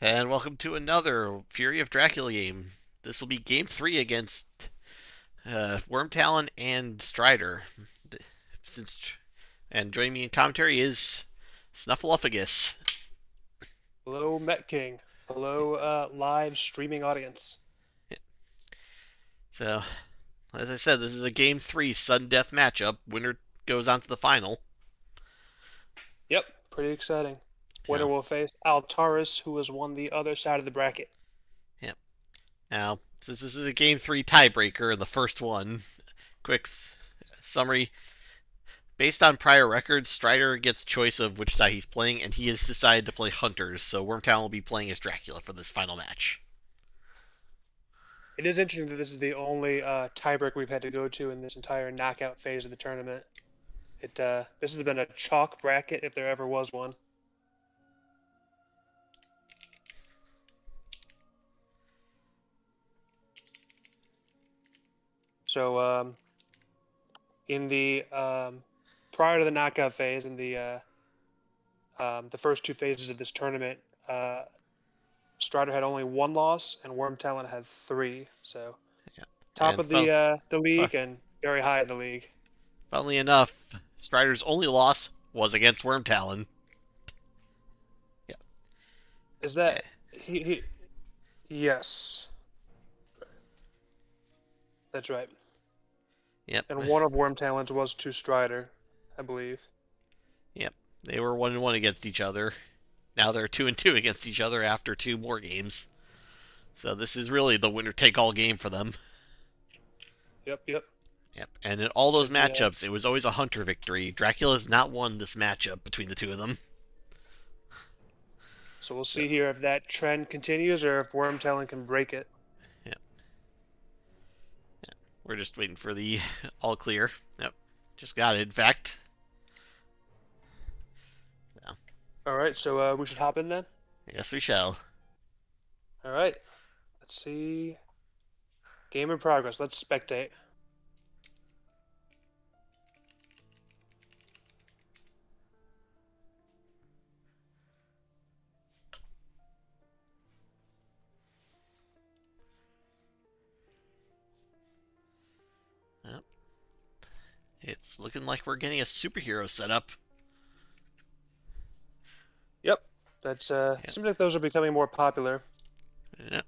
And welcome to another Fury of Dracula game. This will be game three against uh, Wyrmtalon and Strider. Since and joining me in commentary is Snuffaluffagus. Hello, Mettking. Hello, uh, live streaming audience. So, as I said, this is a game three sudden death matchup. Winner goes on to the final. Yep, pretty exciting. Winner Yeah. will face Altaris, who has won the other side of the bracket. Yep. Now, since this is a game three tiebreaker, the first one, quick summary. Based on prior records, Strider gets choice of which side he's playing, and he has decided to play Hunters, so Wyrmtalon will be playing as Dracula for this final match. It is interesting that this is the only uh, tiebreaker we've had to go to in this entire knockout phase of the tournament. It uh, this has been a chalk bracket if there ever was one. So, um, in the um, prior to the knockout phase, in the uh, um, the first two phases of this tournament, uh, Strider had only one loss, and Wyrmtalon had three. So, Yeah. top And of the uh, the league and very high in the league. Funnily enough, Strider's only loss was against Wyrmtalon. Yeah. Is that he? he yes, that's right. Yep. And one of Wyrmtalon's was to Strider, I believe. Yep. They were one and one against each other. Now they're two and two against each other after two more games. So this is really the winner take all game for them. Yep, yep. Yep. And in all those Yeah. matchups, it was always a hunter victory. Dracula's not won this matchup between the two of them. So we'll see here if that trend continues or if Wyrmtalon can break it. We're just waiting for the all clear. Yep. Just got it, in fact. Yeah. All right, so uh, we should hop in then. Yes, we shall. All right. Let's see. Game in progress. Let's spectate. It's looking like we're getting a superhero setup. Yep. That's uh Yep. seems like those are becoming more popular. Yep.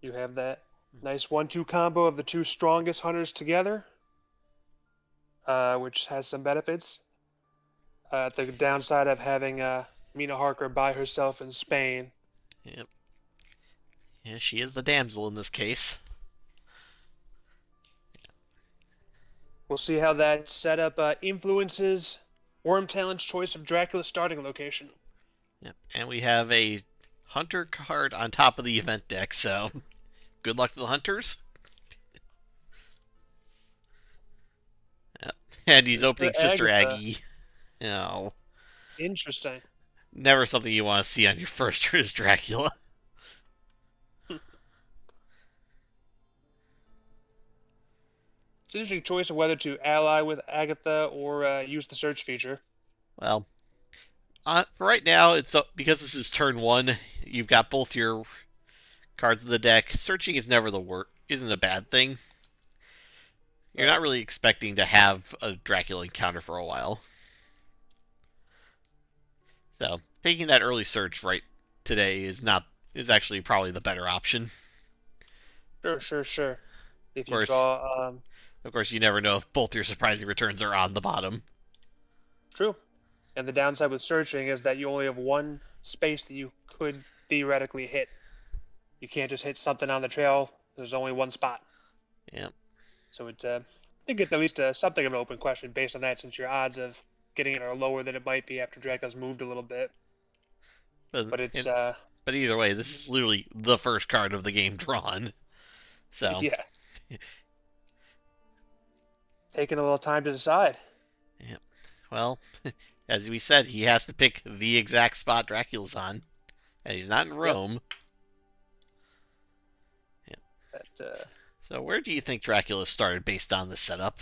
You have that nice one-two combo of the two strongest hunters together, uh, which has some benefits. Uh, the downside of having uh, Mina Harker by herself in Spain. Yep. Yeah, she is the damsel in this case. We'll see how that setup uh, influences Wyrmtalon's choice of Dracula's starting location. Yep. And we have a hunter card on top of the event deck, so good luck to the hunters. Yep. And he's Sister opening Sister Agatha. Aggie. No. Interesting. Never something you want to see on your first as Dracula. It's an interesting choice of whether to ally with Agatha or uh, use the search feature. Well, uh, for right now, it's uh, because this is turn one. You've got both your cards in the deck. Searching is never the worst. Isn't a bad thing. You're not really expecting to have a Dracula encounter for a while. So taking that early search right today is not is actually probably the better option. Sure, sure, sure. If you draw, um, Of course, you never know if both your surprising returns are on the bottom. true. And the downside with searching is that you only have one space that you could theoretically hit. You can't just hit something on the trail. There's only one spot. Yep. So it's, uh, I think it's at least uh, something of an open question based on that, since your odds of getting it are lower than it might be after Dracula's moved a little bit. But it's, and- uh, but either way, this is literally the first card of the game drawn. So yeah. Taking a little time to decide. Yeah. Well, as we said, he has to pick the exact spot Dracula's on, and he's not in Rome. That, uh, So where do you think Dracula started based on this setup?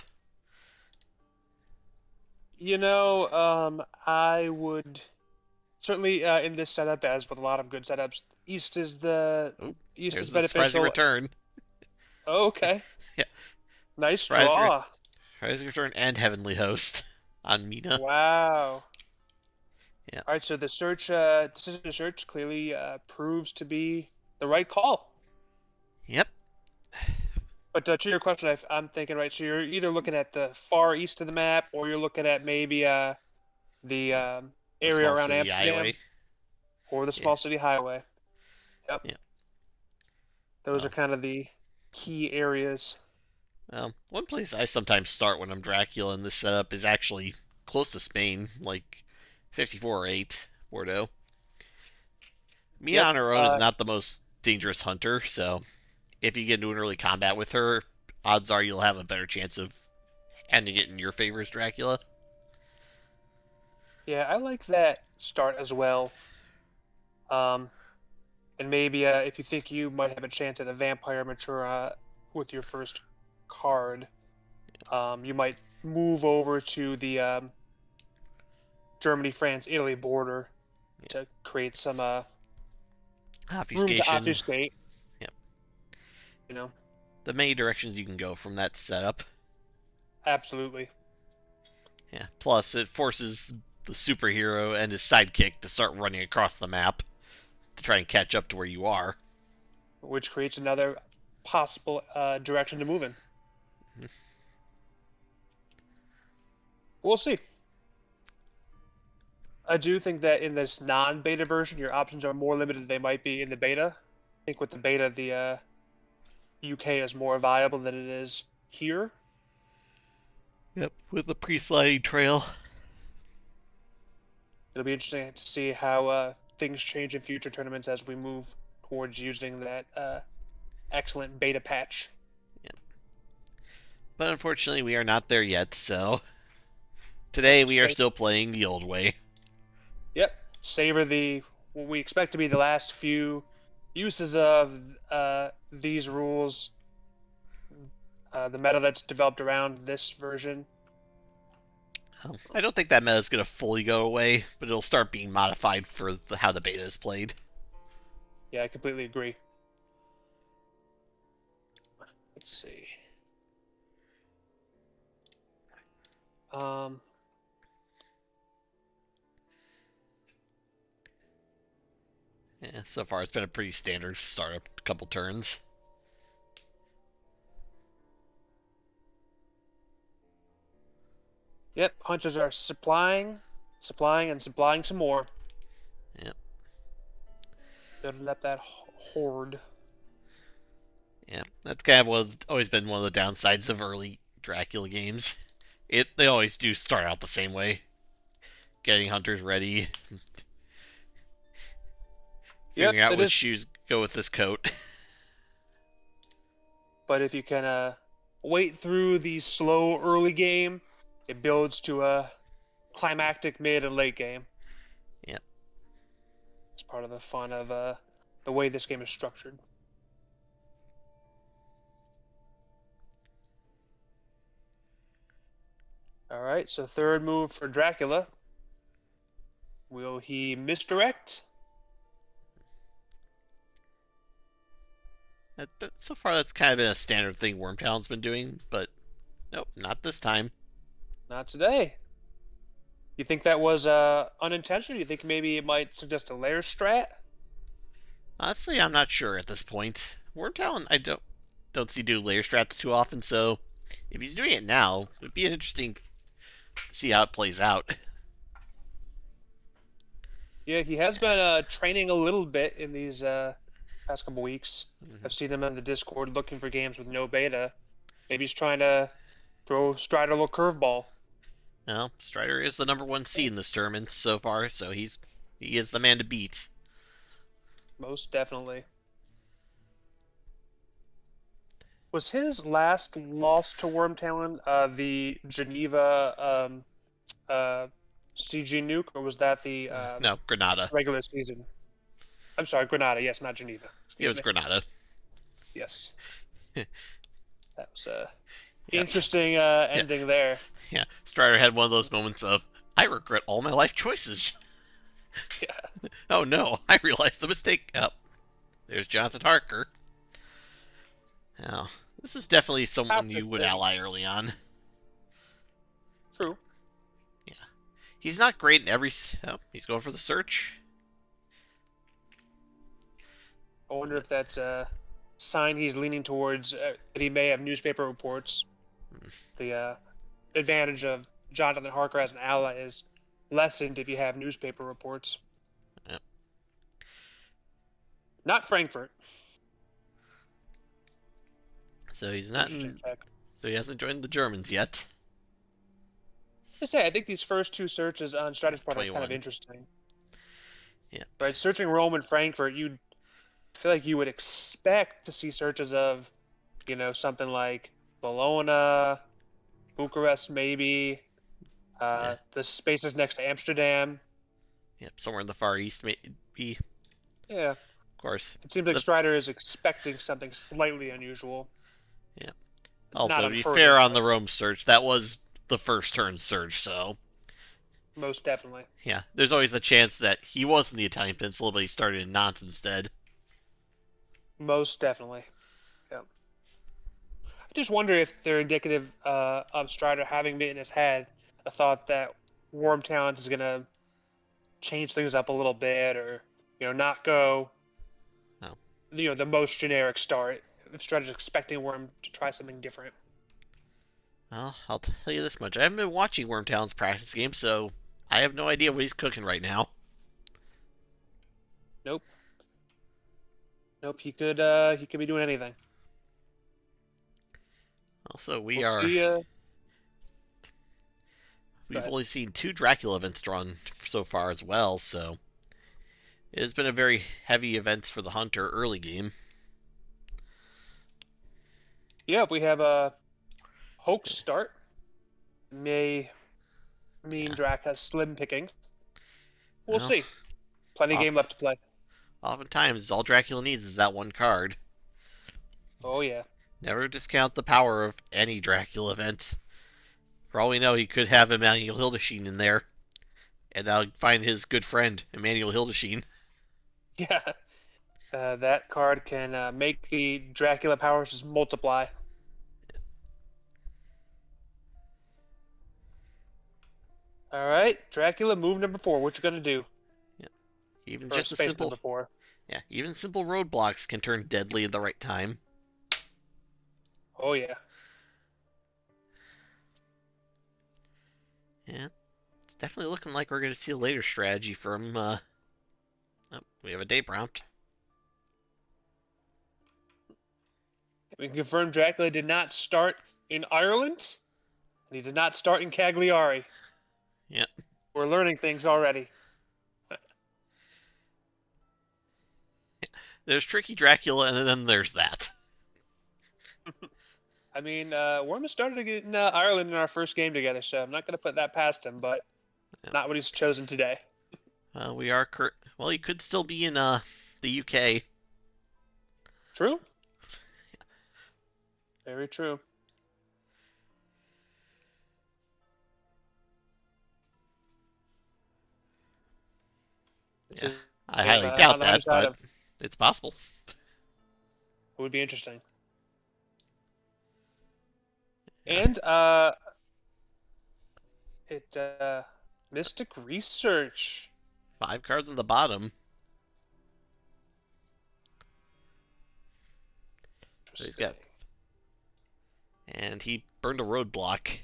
You know, um, I would certainly uh, in this setup, as with a lot of good setups, East is the Oop, East is the surprising return. Oh, okay. Yeah. Nice Surprise re- draw. Surprising return and Heavenly Host on Mina. Wow. Yeah. All right, so the search, uh, decision search clearly uh, proves to be the right call. Yep. But uh, to your question, I, I'm thinking right. So you're either looking at the far east of the map, or you're looking at maybe uh, the um, area small around Amsterdam, highway. or the small city highway. Yep. Yeah. Those are kind of the key areas. Well, one place I sometimes start when I'm Dracula in this setup is actually close to Spain, like 54 or 8, Bordeaux. Mina Yep, on her own uh, is not the most dangerous hunter, so if you get into an early combat with her, odds are you'll have a better chance of ending it in your favor as Dracula. Yeah, I like that start as well. Um, and maybe uh, if you think you might have a chance at a vampire matura with your first card, um, you might move over to the um, Germany, France, Italy border to create some uh, room to Obfuscation. obfuscate. Yep. You know, The many directions you can go from that setup. absolutely. Yeah. Plus, it forces the superhero and his sidekick to start running across the map to try and catch up to where you are. Which creates another possible uh, direction to move in. We'll see. I do think that in this non-beta version, your options are more limited than they might be in the beta. I think with the beta, the uh, UK is more viable than it is here. Yep, with the pre-sliding trail. It'll be interesting to see how uh, things change in future tournaments as we move towards using that uh, excellent beta patch. But unfortunately, we are not there yet, so today we are still playing the old way. Yep. Savor the what we expect to be the last few uses of uh, these rules. Uh, the meta that's developed around this version. Um, I don't think that meta is going to fully go away, but it'll start being modified for the, how the beta is played. Yeah, I completely agree. Let's see. Um, Yeah, so far it's been a pretty standard startup A couple turns. yep, hunters are supplying, supplying, and supplying some more. Yep. Building up that horde. Yeah, that's kind of what, always been one of the downsides of early Dracula games. It they always do start out the same way, getting hunters ready, Yep, figuring out which is- shoes go with this coat. But if you can uh, wait through the slow early game, it builds to a climactic mid and late game. Yep. It's part of the fun of uh, the way this game is structured. All right, so third move for Dracula. Will he misdirect? That- so far, that's kind of been a standard thing Wyrmtalon's been doing, but nope, not this time. Not today. You think that was uh, unintentional? You think maybe it might suggest a layer strat? Honestly, I'm not sure at this point. Wyrmtalon, I don't don't see do layer strats too often, so if he's doing it now, it'd be an interesting see how it plays out. Yeah, he has been uh, training a little bit in these uh, past couple weeks. Mhm. I've seen him in the Discord looking for games with no beta. Maybe he's trying to throw Strider a little curveball. Well, Strider is the number one seed in this tournament so far, so he's he is the man to beat. Most definitely. Was his last loss to Wyrmtalon uh, the Geneva um, uh, CG nuke, or was that the uh, no, Granada. regular season? I'm sorry, Granada. Yes, not Geneva. It was me. Granada. Yes. that was uh, Yeah. interesting uh, ending there. Yeah, Strider had one of those moments of, I regret all my life choices. Yeah. oh no, I realized the mistake. Oh, there's Jonathan Harker. Now, this is definitely someone you would ally early on. True. Yeah. He's not great in every. Oh, he's going for the search. I wonder if that's a sign he's leaning towards uh, that he may have newspaper reports. Hmm. The uh, advantage of Jonathan Harker as an ally is lessened if you have newspaper reports. Yep. Not Frankfurt. So he's not. In, so he hasn't joined the Germans yet. I say, I think these first two searches on Strider's part are kind of interesting. Yeah. Right, searching Rome and Frankfurt, you'd feel like you would expect to see searches of, you know, something like Bologna, Bucharest, maybe. Uh, Yeah. The spaces next to Amsterdam. Yep, somewhere in the Far East, maybe. Yeah, Of course. it seems like The- Strider is expecting something slightly unusual. Also, to be fair on the Rome search, that was the first turn search, so most definitely. yeah, there's always the chance that he was in the Italian Peninsula, but he started in Nantes instead. Most definitely. Yeah. I just wonder if they're indicative uh, of Strider having in his head a thought that Warm Towns is going to change things up a little bit or, you know, not go, No. you know, the most generic start. Strider's expecting Worm to try something different. Well, I'll tell you this much: I haven't been watching Wyrmtalon's practice game, so I have no idea what he's cooking right now. Nope. Nope, he could uh he could be doing anything. Also, we We'll are see, uh, we've only seen two Dracula events drawn so far as well, so it has been a very heavy events for the Hunter early game. Yeah, we have a hoax start. May mean. Drac has slim picking. We'll Well, see. Plenty of game left to play. Oftentimes, all Dracula needs is that one card. Oh yeah. Never discount the power of any Dracula event. For all we know, he could have Emmanuel Hildesheen in there, and that'll find his good friend Emmanuel Hildesheen. Yeah. Uh, that card can uh, make the Dracula powers just multiply. All right, Dracula, move number four. What you gonna do? Yeah. Even Or just a space simple, four. yeah, even simple roadblocks can turn deadly at the right time. Oh yeah. Yeah, it's definitely looking like we're going to see a later strategy from. Uh... Oh, we have a day prompt. We can confirm Dracula did not start in Ireland, and he did not start in Cagliari. Yep. We're learning things already. There's tricky Dracula, and then there's that. I mean, uh, Worm started in uh, Ireland in our first game together, so I'm not going to put that past him, but Yep. not what he's chosen today. Uh, we are cur- well. He could still be in uh the UK. True? Very true. I highly doubt on the other that, but it's possible. It would be interesting. And uh it uh Mystic Research. Five cards on the bottom. So he's got- and he burned a roadblock.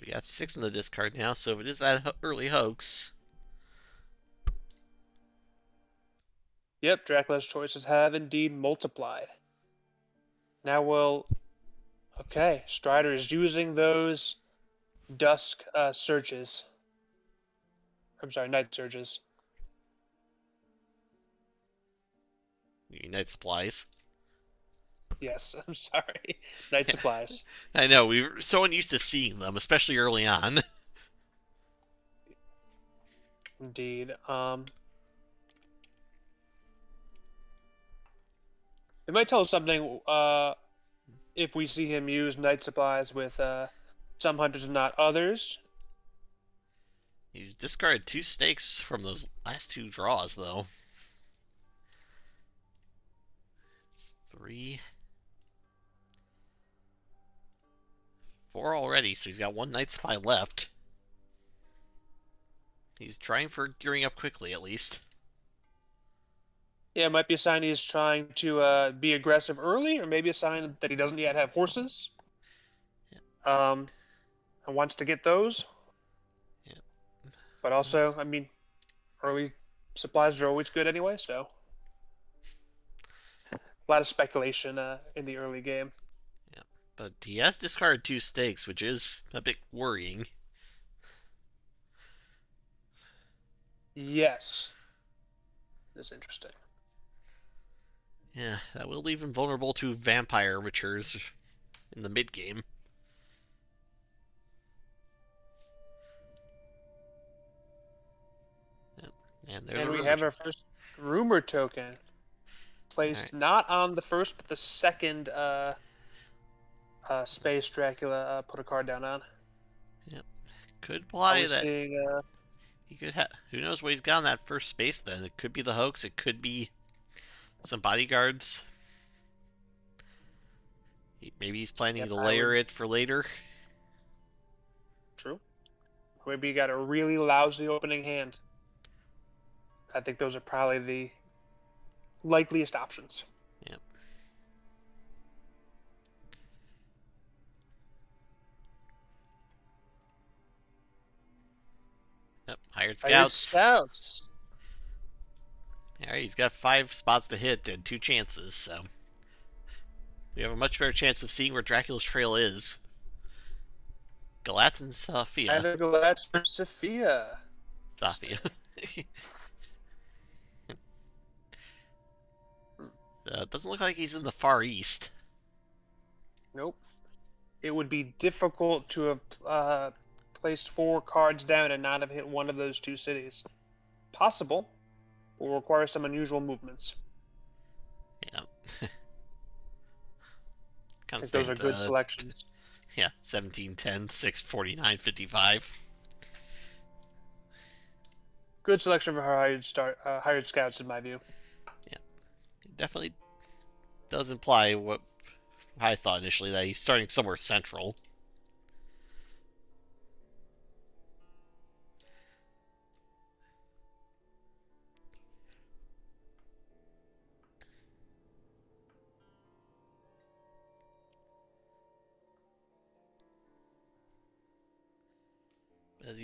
We got six in the discard now. So if it is that early hoax, Yep, Dracula's choices have indeed multiplied. Now we'll Okay, Strider is using those dusk uh, surges. I'm sorry, night surges. Night supplies. Yes, I'm sorry. Night supplies. I know we were so unused to seeing them, especially early on. Indeed. Um, it might tell us something uh, if we see him use night supplies with uh, some hunters and not others. He's discarded two stakes from those last two draws, though. It's three. Four already, so he's got one night supply left. He's trying for gearing up quickly, at least. Yeah, it might be a sign he's trying to uh, be aggressive early, or maybe a sign that he doesn't yet have horses. Um, and wants to get those. Yeah. But also, I mean, early supplies are always good anyway, so a lot of speculation uh, in the early game. But he has discarded two stakes, which is a bit worrying. Yes, that's interesting. Yeah, that will leave him vulnerable to vampire matures in the mid game. And and we have our first rumor token placed Alright. not on the first but the second uh, uh, space Dracula uh, put a card down on. Yep. could we that seeing, uh, he could have. Who knows what he's got on that first space? Then it could be the hoax. It could be some bodyguards. Maybe he's planning Yep, to layer would- it for later. True. Maybe you got a really lousy opening hand. I think those are probably the likeliest options. Yep, hired Hired scouts. Scouts. All right, he's got five spots to hit and two chances, so we have a much better chance of seeing where Dracula's trail is. Galatz and Sofia. Either Galatz or Sofia. Sofia. uh, doesn't look like he's in the far east. Nope. It would be difficult to have uh, placed four cards down and not have hit one of those two cities. Possible. Will require some unusual movements. Yeah. Think those are good uh, selections. Yeah, 17, 10, 6, 49, 55. Good selection for hired start uh, hired scouts in my view. It definitely does imply what I thought initially that he's starting somewhere central.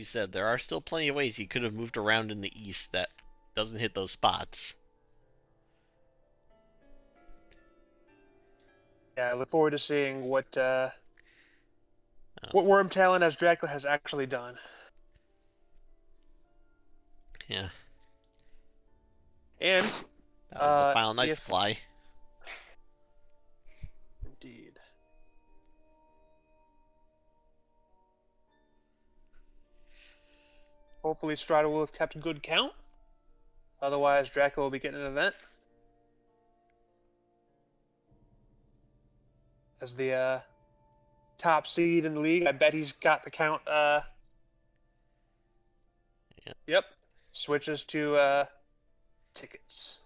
You said, there are still plenty of ways he could have moved around in the east that doesn't hit those spots. Yeah, I look forward to seeing what uh, Oh. what Wyrmtalon as Dracula has actually done. Yeah, And that was the Uh, final night if- supply. Hopefully Strider will have kept good count. Otherwise Dracula will be getting an event. As the uh, top seed in the league, I bet he's got the count uh Yep. Yep. Switches to uh tickets.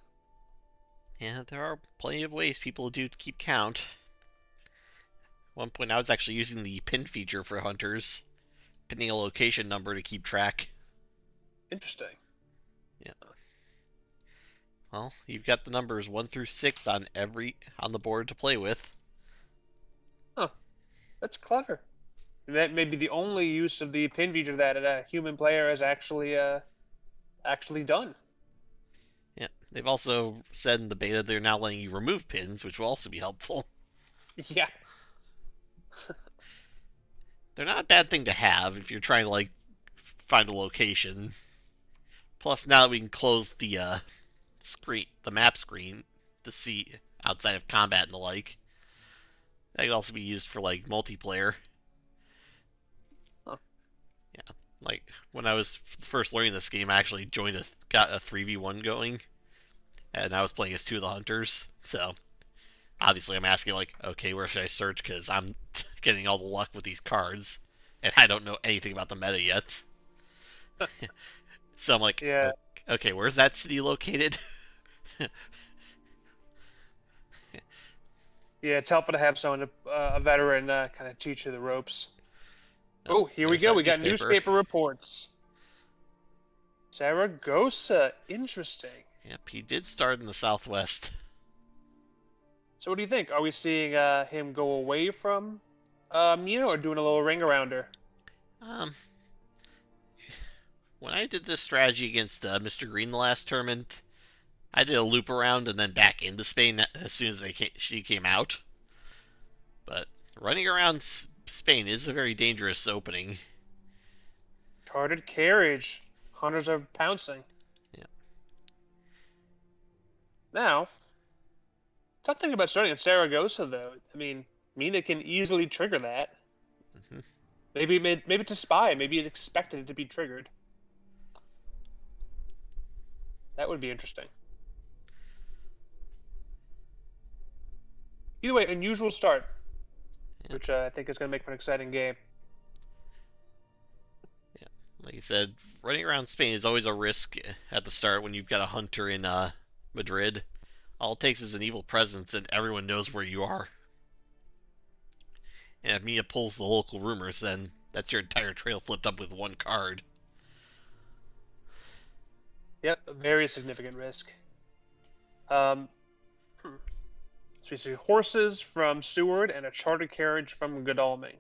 Yeah, there are plenty of ways people do keep count. At One point I was actually using the pin feature for hunters, pinning a location number to keep track. Interesting. Yeah. Well, you've got the numbers one through six on every on the board to play with. Huh. That's clever. That may be the only use of the pin feature that a human player has actually uh, actually done. Yeah, they've also said in the beta they're now letting you remove pins, which will also be helpful. Yeah. They're not a bad thing to have if you're trying to like find a location. Plus, now that we can close the uh, screen, the map screen, to see outside of combat and the like, that could also be used for like multiplayer. Huh. Yeah, Like when I was first learning this game, I actually joined a got a three v one going, and I was playing as two of the hunters. So obviously, I'm asking like, okay, where should I search? Because I'm getting all the luck with these cards, and I don't know anything about the meta yet. so I'm like, Yeah. okay, where's that city located? Yeah, it's helpful to have someone, uh, a veteran, uh, kind of teach you the ropes. Oh, here we go. We got newspaper. newspaper reports. Saragossa. Interesting. Yep, he did start in the Southwest. So, what do you think? Are we seeing uh, him go away from uh, Mina or doing a little ring around her? Um, when I did this strategy against uh, Mr. Green the last tournament, I did a loop around and then back into Spain as soon as they came, she came out. But running around S- Spain is a very dangerous opening. Chartered carriage. Hunters are pouncing. Yeah. Now, tough thing about starting at Saragossa, though. I mean, Mina can easily trigger that. Mhm. Maybe, maybe maybe it's a spy. Maybe it expected it to be triggered. That would be interesting. Either way, unusual start, Yeah. which uh, I think is going to make for an exciting game. Yeah, Like you said, running around Spain is always a risk at the start when you've got a hunter in uh, Madrid. All it takes is an evil presence and everyone knows where you are. And if Mina pulls the local rumors, then that's your entire trail flipped up with one card. Yep, a very significant risk. Um, hmm. so we see horses from Seward and a chartered carriage from Godalming.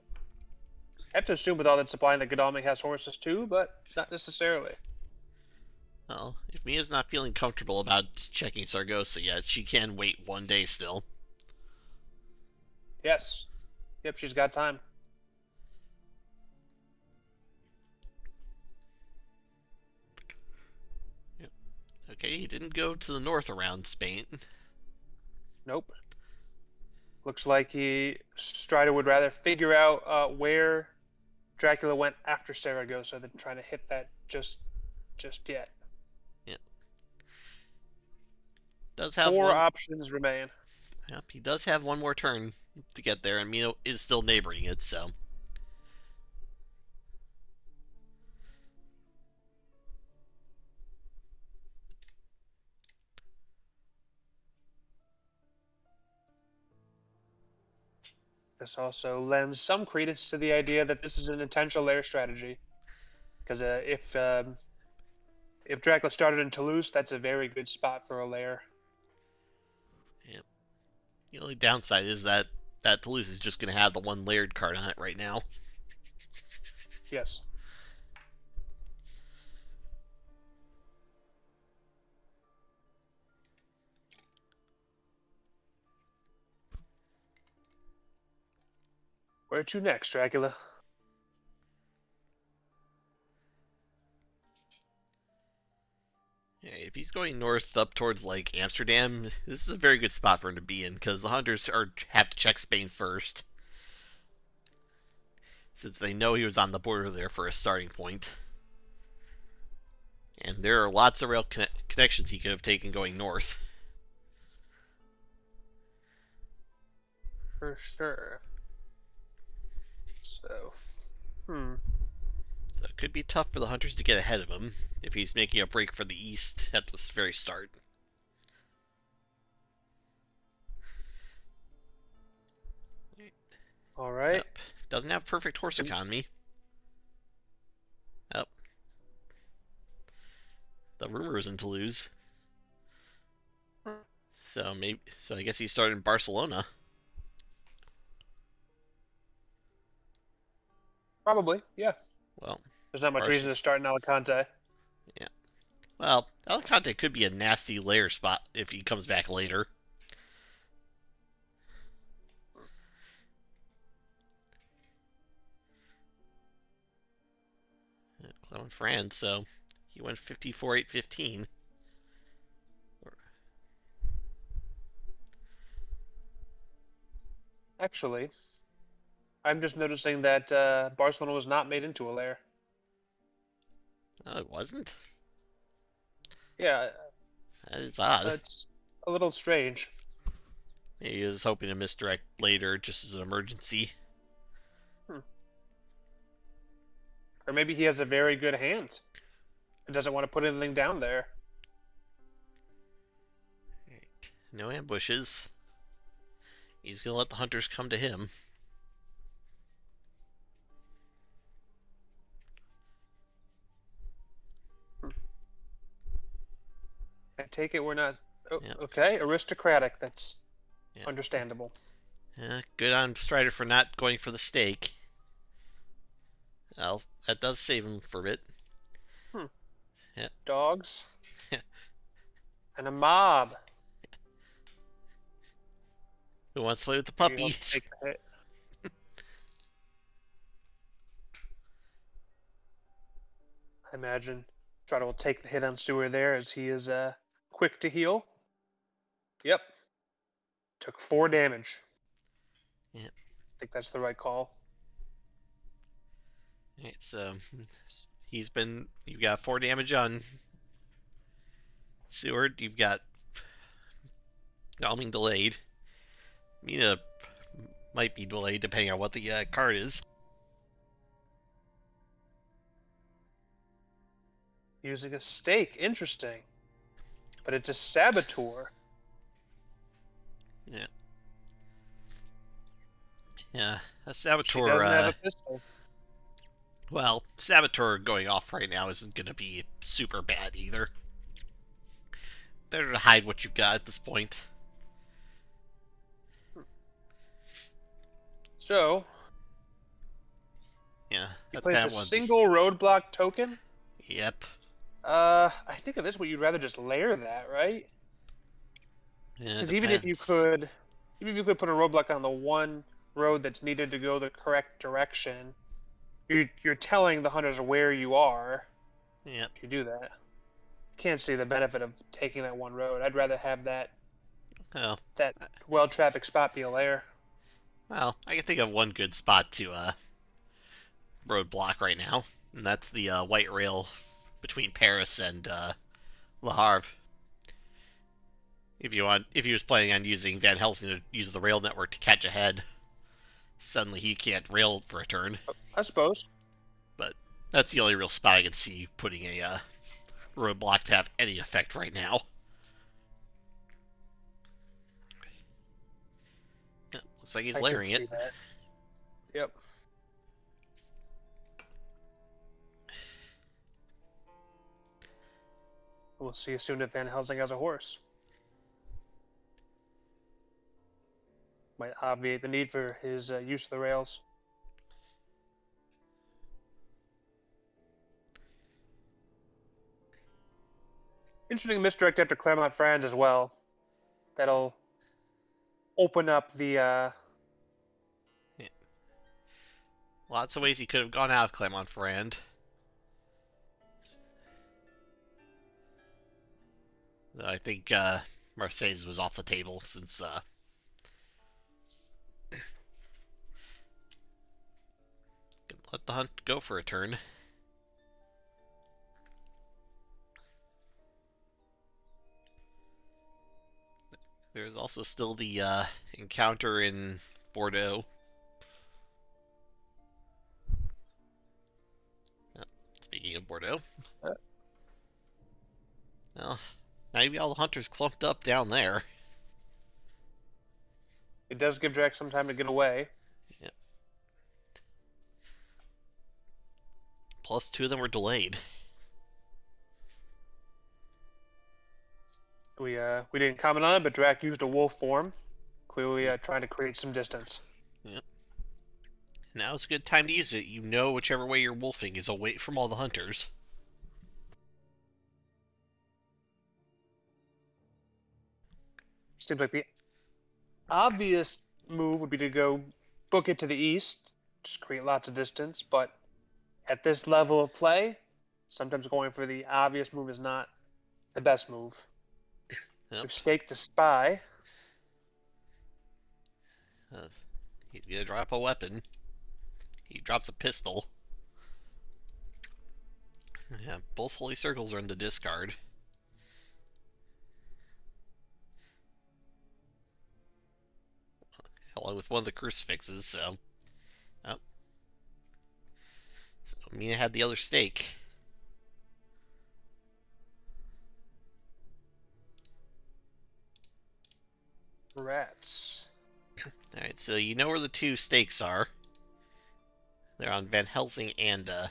I have to assume with all that supply that Godalming has horses too, but not necessarily. Well, if Mina's not feeling comfortable about checking Saragossa yet, she can wait one day still. Yes. Yep, she's got time. Okay, he didn't go to the north around Spain. Nope. Looks like he Strider would rather figure out uh, where Dracula went after Saragossa than trying to hit that just just yet. Does have Four one, options remain. Yep, he does have one more turn to get there, and Mina is still neighboring it, so. This also lends some credence to the idea that this is an intentional lair strategy. Because uh, if um, if Dracula started in Toulouse, that's a very good spot for a lair. Yeah. The only downside is that that Toulouse is just going to have the one layered card on it right now. Yes. Where to next, Dracula? Yeah, if he's going north up towards like Amsterdam, this is a very good spot for him to be in because the hunters are have to check Spain first, since they know he was on the border there for a starting point. And there are lots of rail conne- connections he could have taken going north. For sure. So, hmm. So it could be tough for the hunters to get ahead of him if he's making a break for the east at the very start. All right. Yep. Doesn't have perfect horse economy. Yep. The rumor is in Toulouse. So maybe so I guess he started in Barcelona. Probably, yeah. Well There's not much Barca- reason to start in Alicante. Yeah. Well, Alicante could be a nasty layer spot if he comes back later. Clermont-Ferrand, so he went 54 8 15. Actually, I'm just noticing that uh, Barcelona was not made into a lair. Oh, it wasn't? Yeah, uh, That is odd. Uh, that's a little strange. Maybe he was hoping to misdirect later just as an emergency. Hmm. Or maybe he has a very good hand and doesn't want to put anything down there. Right. No ambushes. He's gonna let the hunters come to him. I take it we're not. Yep. Okay, aristocratic. That's Yep. understandable. Yeah, good on Strider for not going for the stake. Well, that does save him for a bit. Dogs. and a mob. Who wants to play with the puppies? take the hit. I imagine Trotter will take the hit on Seward there as he is uh, quick to heal. Yep. Took four damage. Yep. I think that's the right call. Right, so he's been. You've got four damage on Seward. You've got Godalming delayed. Mina might be delayed depending on what the uh, card is. Using a stake. Interesting. But it's a saboteur. Yeah, Yeah, a She Saboteur. doesn't Uh, have a pistol. well, Saboteur going off right now isn't going to be super bad either. Better to hide what you've got at this point. So, Yeah, he that's plays that a one. single roadblock token. Yep. Uh, I think at this point you'd rather just layer that, right? Yeah, Because even if you could, even if you could put a roadblock on the one road that's needed to go the correct direction, you're you're telling the hunters where you are. Yep. If you do that, can't see the benefit of taking that one road. I'd rather have that Oh, that well trafficked spot be a layer. well, I can think of one good spot to uh roadblock right now, and that's the uh, white rail between Paris and uh, Le Havre. If you want, if he was planning on using Van Helsing to use the rail network to catch ahead, suddenly he can't rail for a turn. I suppose. But that's the only real spot I can see putting a uh, roadblock to have any effect right now. Yeah, looks like he's I layering it. Yep. We'll see soon if Van Helsing has a horse. Might obviate the need for his uh, use of the rails. Interesting misdirect after Clermont-Ferrand as well. That'll open up the uh, Yeah. Lots of ways he could have gone out of Clermont-Ferrand. I think uh, Marseilles was off the table since uh, let the hunt go for a turn. There's also still the uh, encounter in Bordeaux. Speaking of Bordeaux. Uh. Well, maybe all the hunters clumped up down there. It does give Drax some time to get away. Plus, two of them were delayed. We uh we didn't comment on it, but Drac used a wolf form, clearly uh, trying to create some distance. Now it's a good time to use it. You know whichever way you're wolfing is away from all the hunters. Seems like the obvious move would be to go book it to the east, just create lots of distance. But at this level of play, sometimes going for the obvious move is not the best move. Yep. We've staked a spy. Uh, he's gonna drop a weapon. He drops a pistol. Yeah, both holy circles are in the discard. Along with one of the crucifixes, so. Oh. So Mina had the other stake. Rats. Alright, so you know where the two stakes are. They're on Van Helsing and uh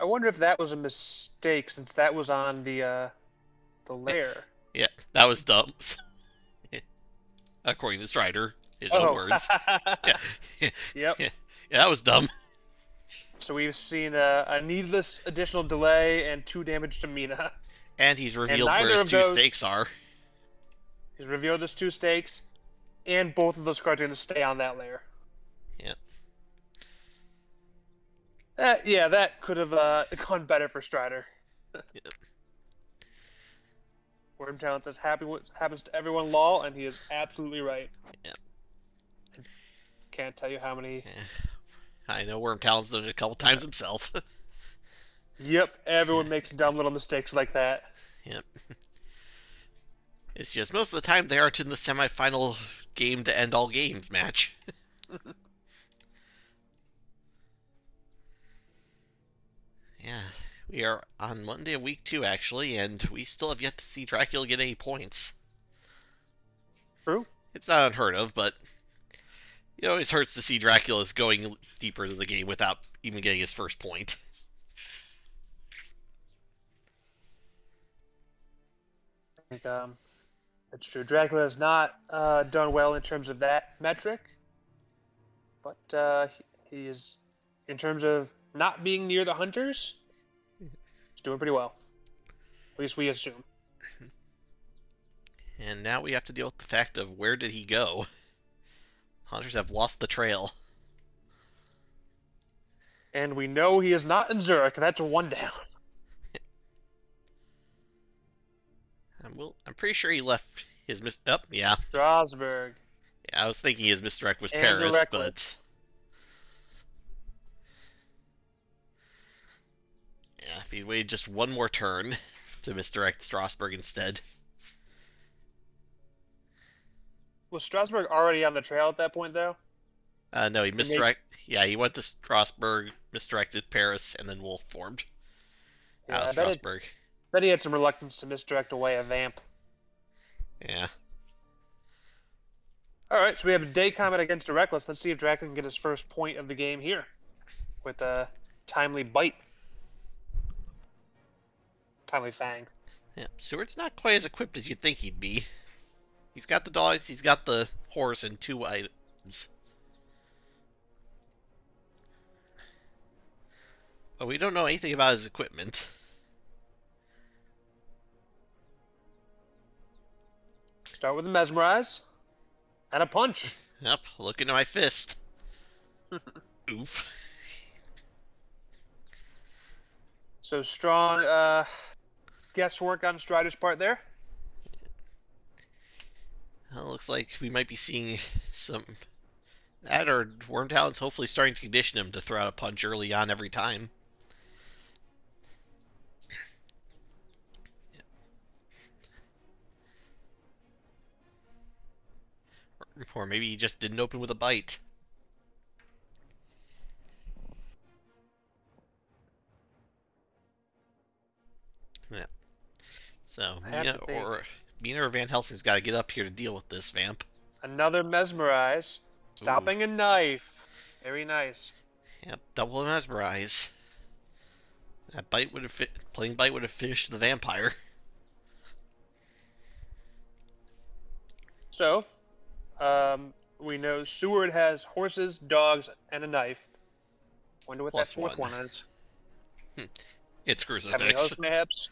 I wonder if that was a mistake since that was on the uh, the lair. yeah, that was dumb. According to Strider, his oh. own words. Yeah. yep. Yeah, that was dumb. So we've seen a, a needless additional delay and two damage to Mina. And he's revealed neither where his two those- stakes are. He's revealed his two stakes, and both of those cards are going to stay on that layer. Yeah. That, yeah, that could have uh, gone better for Strider. Yep. Wyrmtalon says happy what happens to everyone, lol, and he is absolutely right. Yep. Can't tell you how many. Eh, I know Wyrmtalon's done it a couple times himself. Yep, everyone makes dumb little mistakes like that. yep. It's just most of the time they aren't in the semifinal game to end all games match. yeah, we are on Monday of week two actually, and we still have yet to see Dracula get any points. True. It's not unheard of, but it always hurts to see Dracula's going deeper into the game without even getting his first point. I think um, that's true. Dracula has not uh, done well in terms of that metric, but uh, he- he is, in terms of not being near the hunters, he's doing pretty well. At least we assume. And now we have to deal with the fact of where did he go? Hunters have lost the trail. And we know he is not in Zurich. That's one down. I'm, will, I'm pretty sure he left his mis. Up, yeah. Strasbourg. yeah. I was thinking his misdirect was And Paris, but yeah, if he'd waited just one more turn to misdirect Strasbourg instead. Was Strasbourg already on the trail at that point, though? Uh, no, he they- misdirect. Yeah, he went to Strasbourg, misdirected Paris, and then Wolf formed Yeah, out of it, Strasbourg. bet he had some reluctance to misdirect away a vamp. Yeah. All right, so we have a day combat against a reckless. Let's see if Dracula can get his first point of the game here with a timely bite. Timely fang. Yeah, Seward's not quite as equipped as you'd think he'd be. He's got the dogs, he's got the horse, and two items. But we don't know anything about his equipment. Start with a mesmerize and a punch. Yep, look into my fist. Oof. So strong uh, guesswork on Strider's part there. Well, looks like we might be seeing some. That or Wyrmtalon's hopefully starting to condition him to throw out a punch early on every time. Or- Or maybe he just didn't open with a bite. Yeah. So, Mina to think. Or Mina or Van Helsing's got to get up here to deal with this vamp. Another mesmerize. Ooh. Stopping a knife. Very nice. Yep, double mesmerize. That bite would have fit. Playing bite would have finished the vampire. So, um, we know Seward has horses, dogs, and a knife. Wonder what Plus that fourth one. one is. It's Have any crucifix. host mayhaps?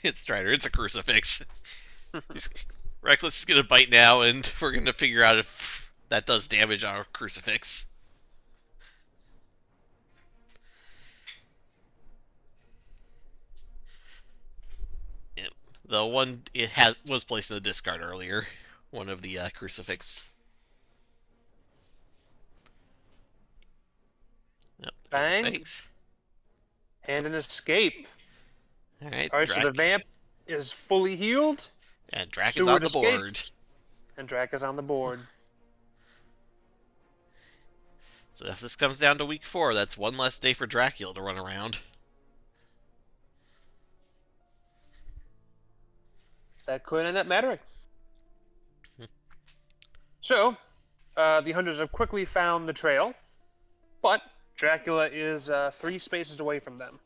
It's Strider. It's a crucifix. Reckless is gonna bite now, and we're gonna figure out if that does damage on a crucifix. Yep. The one it has was placed in the discard earlier. One of the uh, crucifix. Yep. Bang. Thanks. and an escape. All right. All right, so the vamp is fully healed. and Drac is on the board. And Drac is on the board. So if this comes down to week four, that's one less day for Dracula to run around. That could end up mattering. Hmm. So, uh, the hunters have quickly found the trail, but Dracula is uh, three spaces away from them,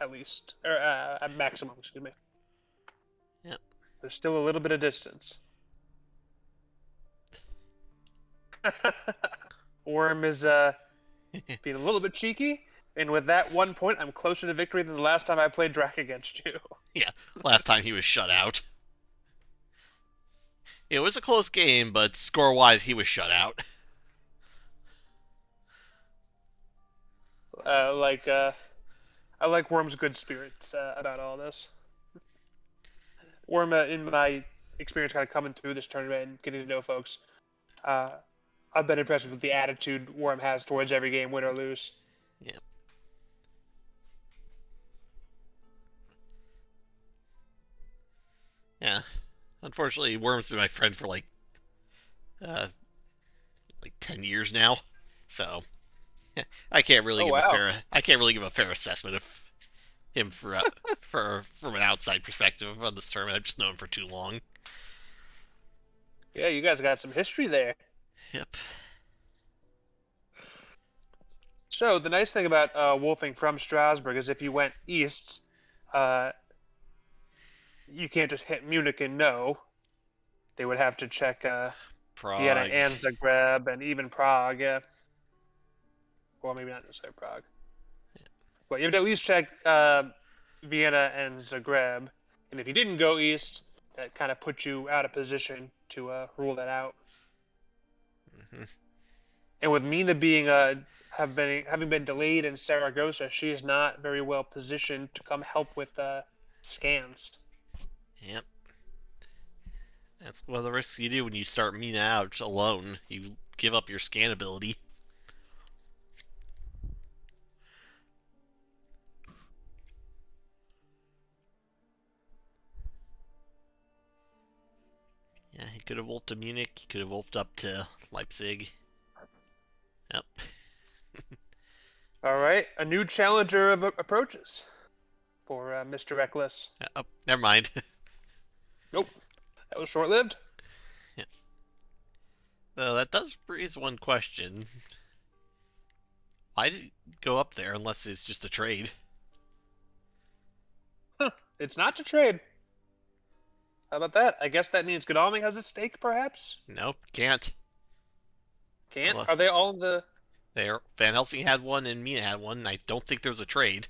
at least, or uh, at maximum. Excuse me. Yep. There's still a little bit of distance. Worm is uh, being a little bit cheeky, and with that one point, I'm closer to victory than the last time I played Drac against you. Yeah, last time he was shut out. It was a close game, but score wise, he was shut out. uh, like uh, I like Worm's good spirits uh, about all this. Worm, uh, in my experience, kind of coming through this tournament and getting to know folks, uh, I've been impressed with the attitude Worm has towards every game, win or lose. Yeah. Yeah. Unfortunately, Worm's been my friend for like, uh, like ten years now, so I can't really Oh, give wow. a fair I can't really give a fair assessment of him for uh, for from an outside perspective on this tournament. I've just known him for too long. Yeah, you guys got some history there. Yep. So the nice thing about uh, wolfing from Strasbourg is if you went east, uh, you can't just hit Munich and no. They would have to check uh, Prague. Vienna and Zagreb and even Prague. Yeah. Well, maybe not necessarily Prague. But you have to at least check uh, Vienna and Zagreb. And if you didn't go east, that kind of puts you out of position to uh, rule that out. Mhm. And with Mina being uh, have been having been delayed in Saragossa, she is not very well positioned to come help with uh, scans. Yep. That's one of the risks you do when you start Mina out alone. You give up your scan ability. Yeah, he could have wolfed to Munich. He could have wolfed up to Leipzig. Yep. All right, a new challenger of approaches for uh, Mr. Reckless. Uh, Oh, never mind. Nope, that was short-lived. Yeah. Though that does raise one question. Why did he go up there unless it's just a trade? Huh. It's not to trade. How about that? I guess that means Godalming has a stake, perhaps. Nope, can't. Can't. Well- Are they all in the? There, Van Helsing had one and Mina had one. I don't think there's a trade.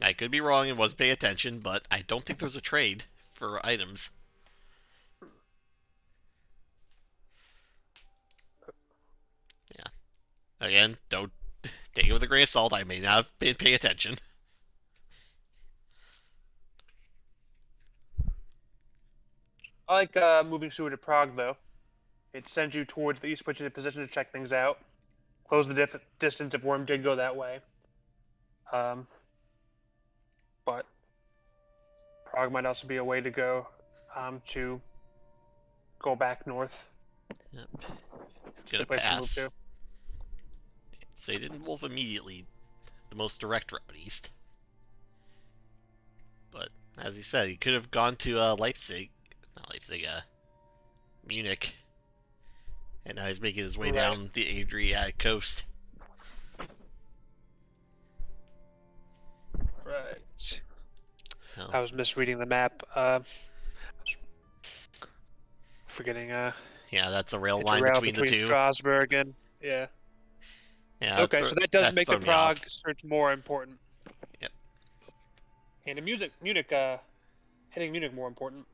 I could be wrong and wasn't paying attention, but I don't think there's a trade for items. Yeah. Again, don't take it with a grain of salt. I may not have been paying attention. I like uh, moving Seward to Prague, though. It sends you towards the east, puts you in a position to check things out. Close the diff- distance if Worm did go that way. Um, but Prague might also be a way to go um, to go back north. Yep. Good gonna place to move pass. to. So he didn't wolf immediately the most direct route east. But as he said, he could have gone to uh, Leipzig, Leipzig, uh, Munich, and now he's making his way Right. down the Adriatic coast. Right. Oh, I was misreading the map. Uh, forgetting uh, yeah, that's a rail line rail between, the two. Strasbourg and yeah. yeah, okay, thro- so that does make the thrown me off. Prague search more important. Yep. And in music, Munich, uh, hitting Munich more important.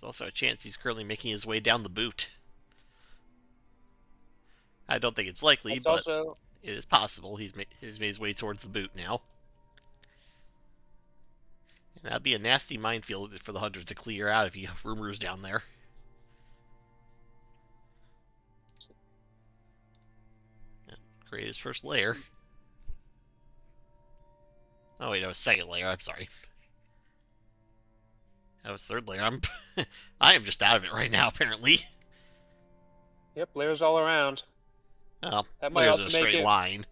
There's also a chance he's currently making his way down the boot. I don't think it's likely, It's but also it is possible. He's ma- he's made his way towards the boot now. That'd be a nasty minefield for the hunters to clear out if you have rumors down there. Create his first layer. Oh wait, was second layer. I'm sorry. That was third layer. I'm I am just out of it right now. Apparently. Yep, layers all around. Well, That might layers in a straight it- line.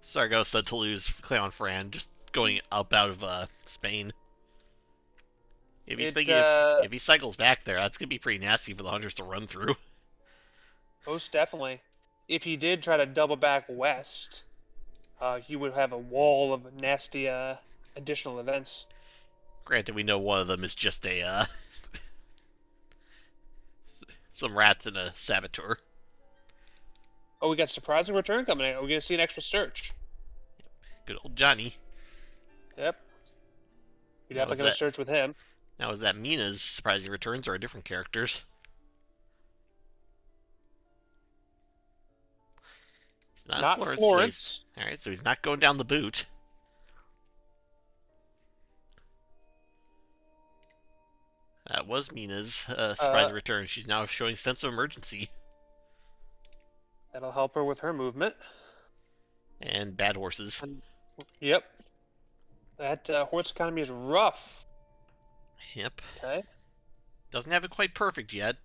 Saragossa, Toulouse, Clermont-Ferrand, just going up out of uh, Spain. If he's It, thinking uh, if, if he cycles back there, that's gonna be pretty nasty for the hunters to run through. Most definitely. If he did try to double back west, uh, he would have a wall of nasty uh, additional events. Granted, we know one of them is just a uh, some rats and a saboteur. Oh, we got surprising return coming in. We're gonna see an extra search. Good old Johnny. Yep. You're definitely gonna that- search with him. Now, is that Mina's surprising returns or are different characters? It's not, Not Florence. Florence. So all right, so he's not going down the boot. That was Mina's uh, surprise Uh, return. She's now showing sense of emergency That'll help her with her movement. and bad horses. Yep. That uh, horse economy is rough. Yep. Okay. Doesn't have it quite perfect yet.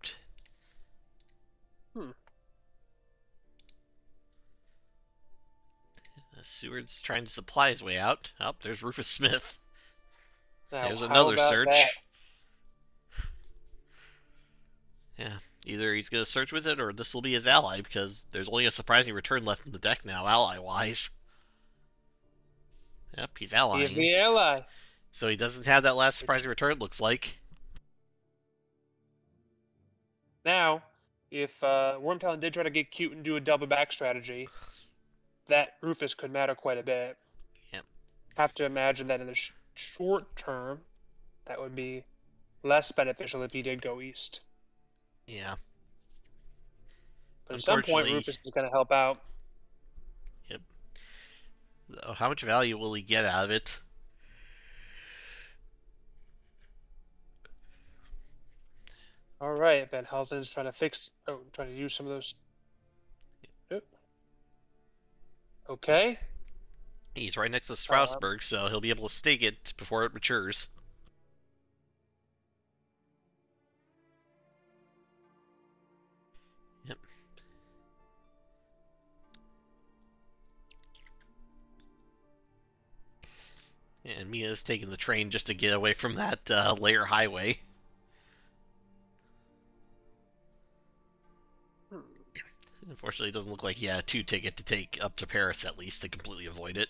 Hmm. Uh, Seward's trying to supply his way out. Oh, there's Rufus Smith. Now, There's another search. that? Yeah, either he's going to search with it or this will be his ally because there's only a surprising return left in the deck now, ally wise. Yep, he's He allying. is the ally. So he doesn't have that last surprising return, looks like. Now, if uh, Wyrmtalon did try to get cute and do a double back strategy, that Rufus could matter quite a bit. Yep. Have to imagine that in the sh- short term, that would be less beneficial if he did go east. Yeah. But at some point, Rufus is going to help out. Oh, How much value will he get out of it? All right, Van Helsing's trying to fix. Oh, trying to use some of those. Okay. He's right next to uh, Strasbourg, so he'll be able to stake it before it matures. And Mina's taking the train just to get away from that uh, layer highway. Hmm. Unfortunately, it doesn't look like he had a two ticket to take up to Paris at least to completely avoid it.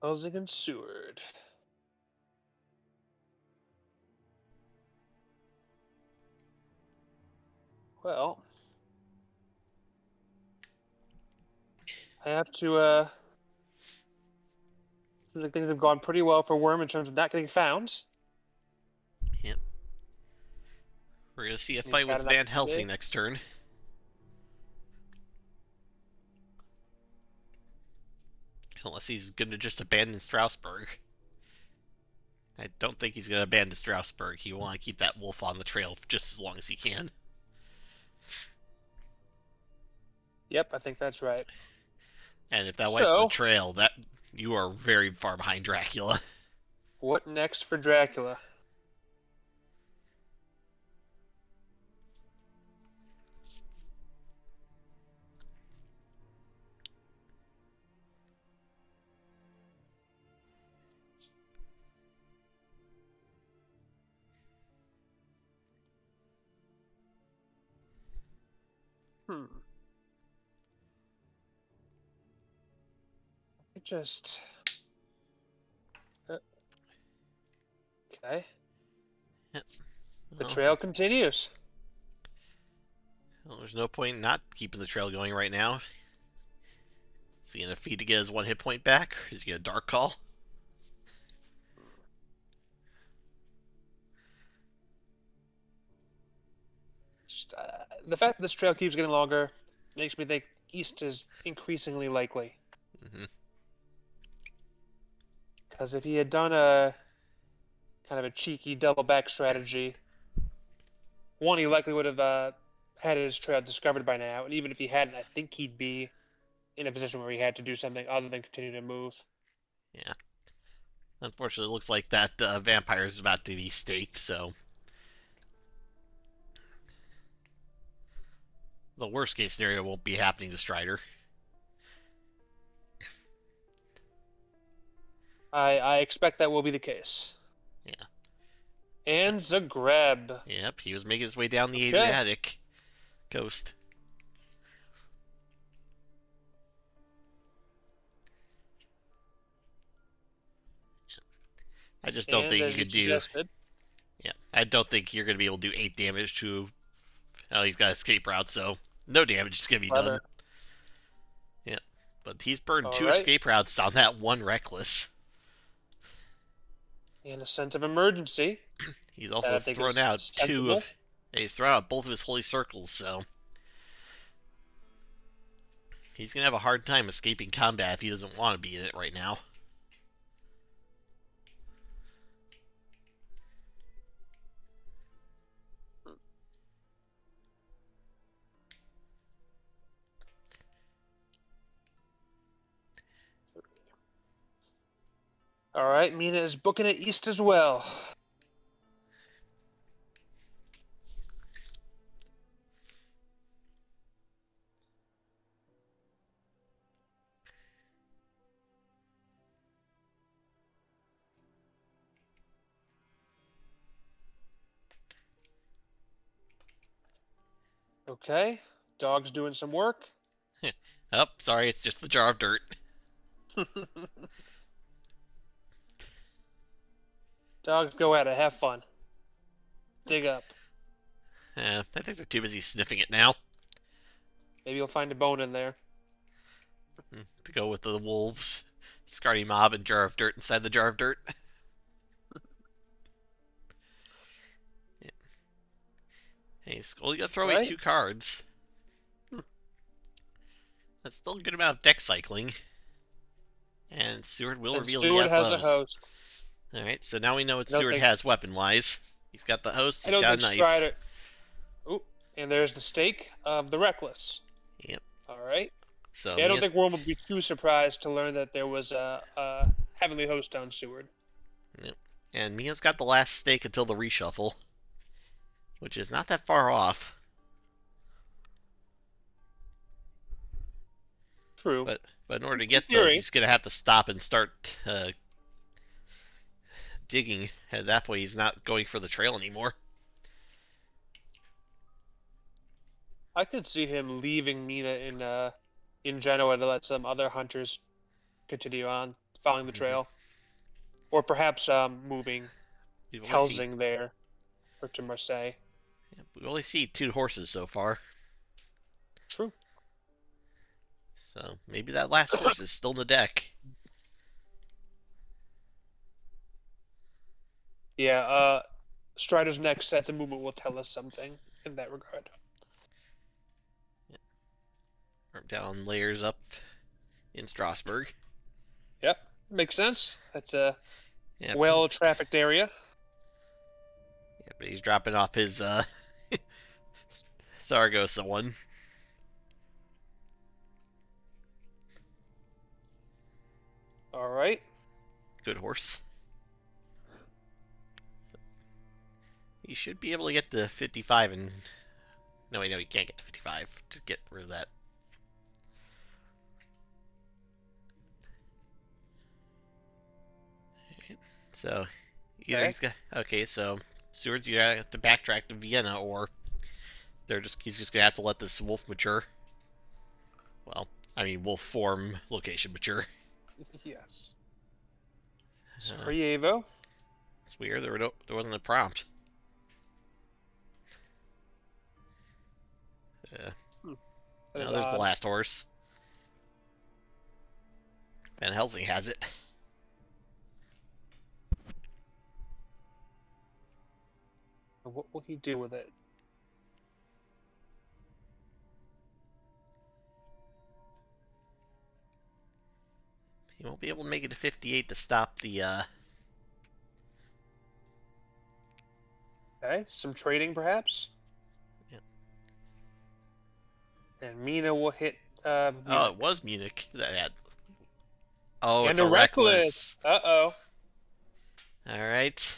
Helsing and Seward. Well, I have to. uh seems like things have gone pretty well for Worm in terms of not getting found. Yep. We're gonna see a He's fight with Van Helsing next turn. Unless he's going to just abandon Strasbourg. I don't think he's going to abandon Strasbourg. He will want to keep that wolf on the trail just as long as he can. Yep, I think that's right. And if that wipes So- the trail, that you are very far behind Dracula. What next for Dracula? Just. Uh, Okay. The Well, trail continues. well, there's no point in not keeping the trail going right now. Is he to feed to get his one hit point back? Is he to dark call? Just uh, the fact that this trail keeps getting longer makes me think east is increasingly likely. hmm Because if he had done a kind of a cheeky double back strategy, one, he likely would have uh, had his trail discovered by now. And even if he hadn't, I think he'd be in a position where he had to do something other than continue to move. Yeah. Unfortunately, it looks like that uh, vampire is about to be staked, so. The worst case scenario won't be happening to Strider. I, I expect that will be the case. Yeah. And Zagreb. Yep, he was making his way down the Okay. Adriatic coast. I just don't and think you could do. Yeah, I don't think you're gonna be able to do eight damage to. Oh, he's got escape route, so no damage is gonna be done. Yeah, But he's burned two Alright. escape routes on that one reckless. In a sense of emergency. He's also thrown out two of. He's thrown out both of his holy circles, so he's gonna have a hard time escaping combat if he doesn't want to be in it right now. All right, Mina is booking it east as well. Okay, dog's doing some work. Oh, sorry, it's just the jar of dirt. Dogs go at it. Have fun. Dig up. Eh, I think they're too busy sniffing it now Maybe you'll find a bone in there. to go with the wolves, Scardy Mob, and jar of dirt inside the jar of dirt. Yeah. Hey, Skull, you gotta throw away two cards. Hmm. That's still a good amount of deck cycling. And Seward will And reveal Seward has a host. Alright, so now we know what Seward think- has weapon wise. He's got the host, I he's don't got a knife. Strider. Ooh, and there's the stake of the Reckless. Yep. All right. So Yeah, I don't Mina's- think Worm would be too surprised to learn that there was a, a heavenly host on Seward. Yep. And Mina's got the last stake until the reshuffle, which is not that far off. True. But but in order to get those, he's gonna have to stop and start uh, digging. At that point, he's not going for the trail anymore. I could see him leaving Mina in uh, in Genoa to let some other hunters continue on following the Mhm. trail, or perhaps um, moving We've only, seen, Helsing there, or to Marseille. we've only see two horses so far, True. so maybe that last horse is still in the deck. Yeah. Uh, Strider's next set of movement will tell us something in that regard. Or down layers up in Strasbourg. Yep. Makes sense. That's a Yeah, well trafficked area. yeah, but he's dropping off his uh, Saragossa one. All right. Good horse. He should be able to get to 55 and. No, wait, no, he can't get to 55 to get rid of that. So, either Okay. he's got. Okay, so Seward's either have to backtrack to Vienna or they're just he's just gonna have to let this wolf mature. Well, I mean, wolf form location mature. Yes. Uh, Sarajevo. It's weird. There, were no, there wasn't a prompt. Yeah. Hmm. Now there's odd. the last horse. Van Helsing has it. What will he do with it? He won't be able to make it to 58 to stop the, uh... Okay, some trading perhaps? And Mina will hit. Uh, Oh, it was Munich that had. Oh, and it's a a reckless. Uh oh. All right.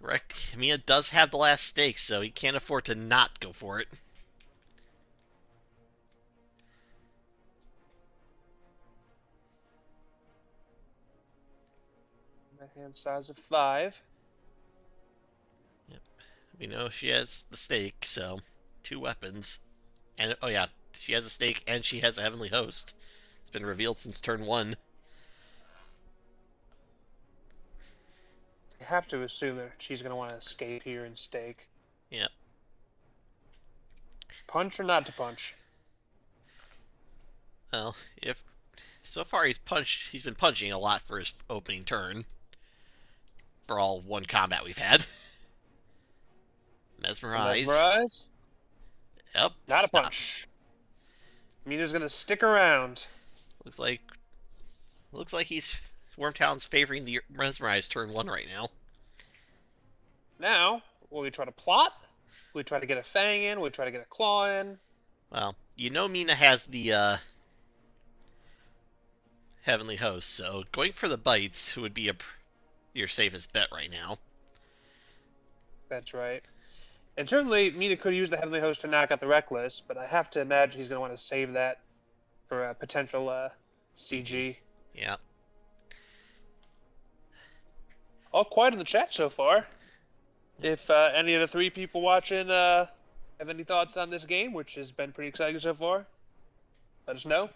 Rec- Mina does have the last stake, so he can't afford to not go for it. Hand size of five. Yep. We know she has the stake, so two weapons. And oh yeah, she has a snake and she has a heavenly host. It's been revealed since turn one. You have to assume that she's going to want to escape here and stake. Yep. Punch or not to punch? Well, if so far he's punched, he's been punching a lot for his opening turn. For all one combat we've had. Mesmerize. Mesmerize? Yep. Not a punch. Mina's going to stick around. Looks like looks like he's Wyrmtalon's favoring the mesmerize turn one right now. Now, will we try to plot? Will we try to get a fang in? Will we try to get a claw in? Well, you know Mina has the uh, heavenly host, so going for the bite would be a your safest bet right now. That's right. And certainly, Mina could use the Heavenly Host to knock out the Reckless, but I have to imagine he's going to want to save that for a potential uh, CG. Yeah. All quiet in the chat so far. If uh, any of the three people watching uh, have any thoughts on this game, which has been pretty exciting so far, let us know.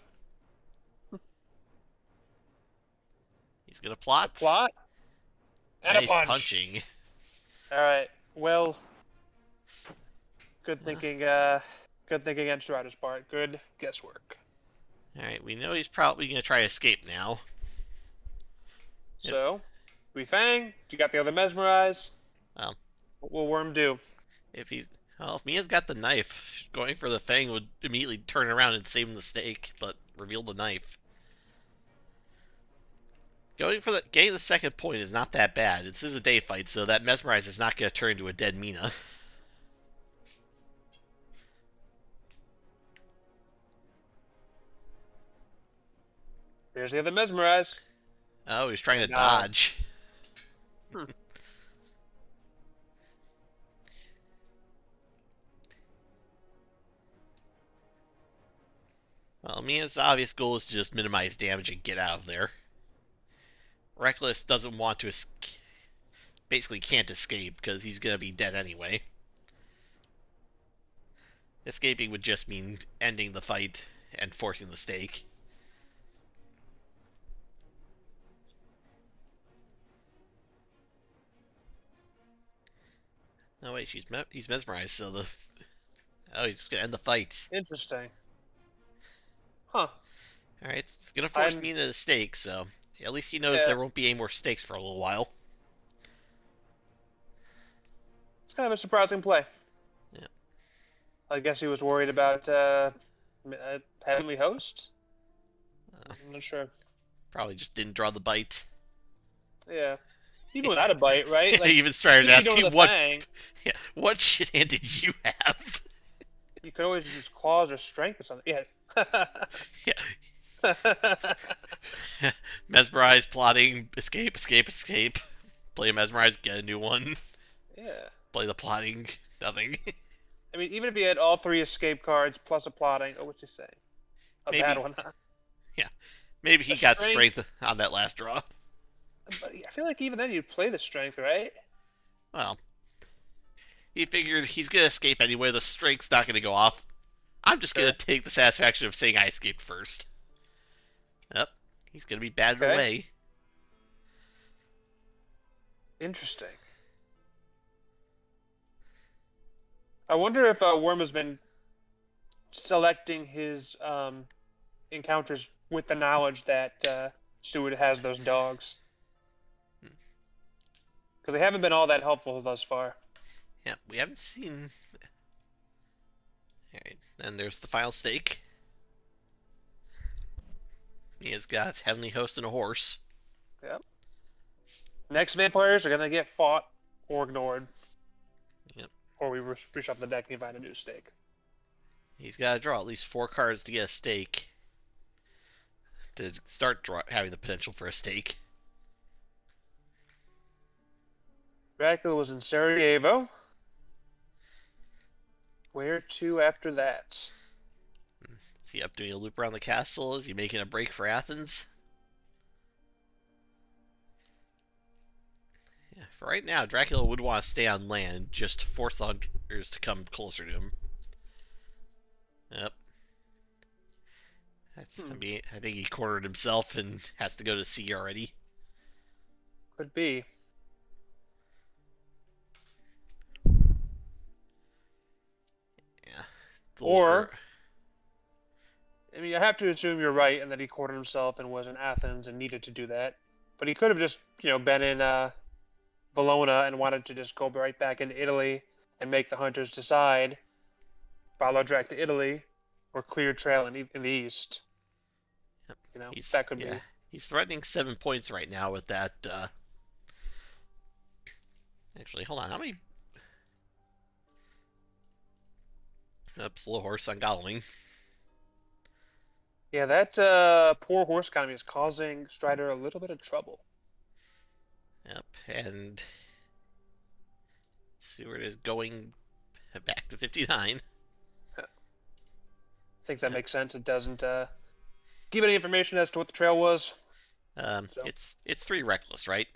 He's gonna plot. Plot and and a punch. punching. All right. Well, good thinking. Uh, good thinking on Strider's part. Good guesswork. All right, we know he's probably gonna try escape now. So, we fang. You got the other mesmerize. Well. what will Worm do? If he's well, if Mina's got the knife, going for the fang would immediately turn around and save him the stake, but reveal the knife. Going for the getting the second point is not that bad. This is a day fight, so that mesmerize is not gonna turn into a dead Mina. Here's the other mesmerize. Oh, he's trying to No. dodge. Hmm. Well, Mina's obvious goal is to just minimize damage and get out of there. Reckless doesn't want to escape. Basically, can't escape because he's gonna be dead anyway. Escaping would just mean ending the fight and forcing the stake. No wait, she's me- he's mesmerized, so the oh he's just gonna end the fight. Interesting. Huh. All right, it's gonna force I'm- me into the stake, so at least he knows Yeah. there won't be any more stakes for a little while. It's kind of a surprising play. Yeah. I guess he was worried about uh, uh, Heavenly Host. Uh. I'm not sure. Probably just didn't draw the bite. Yeah. Even without a bite, right? Like, Even started you asking going what fang, yeah, what shit hand did you have? you could always use claws or strength or something. Yeah. Yeah. Mesmerize, plotting, escape, escape, escape. Play a mesmerize, get a new one. yeah. Play the plotting, nothing. I mean, even if you had all three escape cards plus a plotting, oh, what's he saying? A Maybe. bad one. Yeah. Maybe he A got strength. strength on that last draw. But I feel like even then you'd play the strength, right? Well, he figured he's gonna escape anyway. The strength's not gonna go off. I'm just gonna take the satisfaction of saying I escaped first. Yep, he's gonna be batted Okay. away. Interesting. I wonder if uh, Worm has been selecting his um, encounters with the knowledge that uh, Seward has those dogs. Because they haven't been all that helpful thus far. Yep, we haven't seen. Alright, then there's the file stake. He has got Heavenly Host and a horse. Yep. Next vampires are gonna get fought or ignored. Yep. Or we re- reshuffle the deck and find a new stake. He's got to draw at least four cards to get a stake. To start draw- having the potential for a stake. Dracula was in Sarajevo. Where to after that? Is he up doing a loop around the castle? Is he making a break for Athens? Yeah, for right now, Dracula would want to stay on land just to force the hunters to come closer to him. Yep. I, I Hmm. mean, I think he cornered himself and has to go to sea already. Could be. Or- I mean, I have to assume you're right and that he cornered himself and was in Athens and needed to do that. But he could have just, you know, been in uh, Valona and wanted to just go right back into Italy and make the hunters decide, follow Drac to Italy, or clear trail in, in the east. Yep. You know, He's, that could yeah, be. He's threatening seven points right now with that. Uh... Actually, hold on. How many? Up slow horse on Godalming. Yeah, that uh, poor horse economy is causing Strider a little bit of trouble. Yep, and Seward is going back to 59. I think that Yeah. makes sense. It doesn't uh, give any information as to what the trail was. Um, So- it's it's three reckless, right?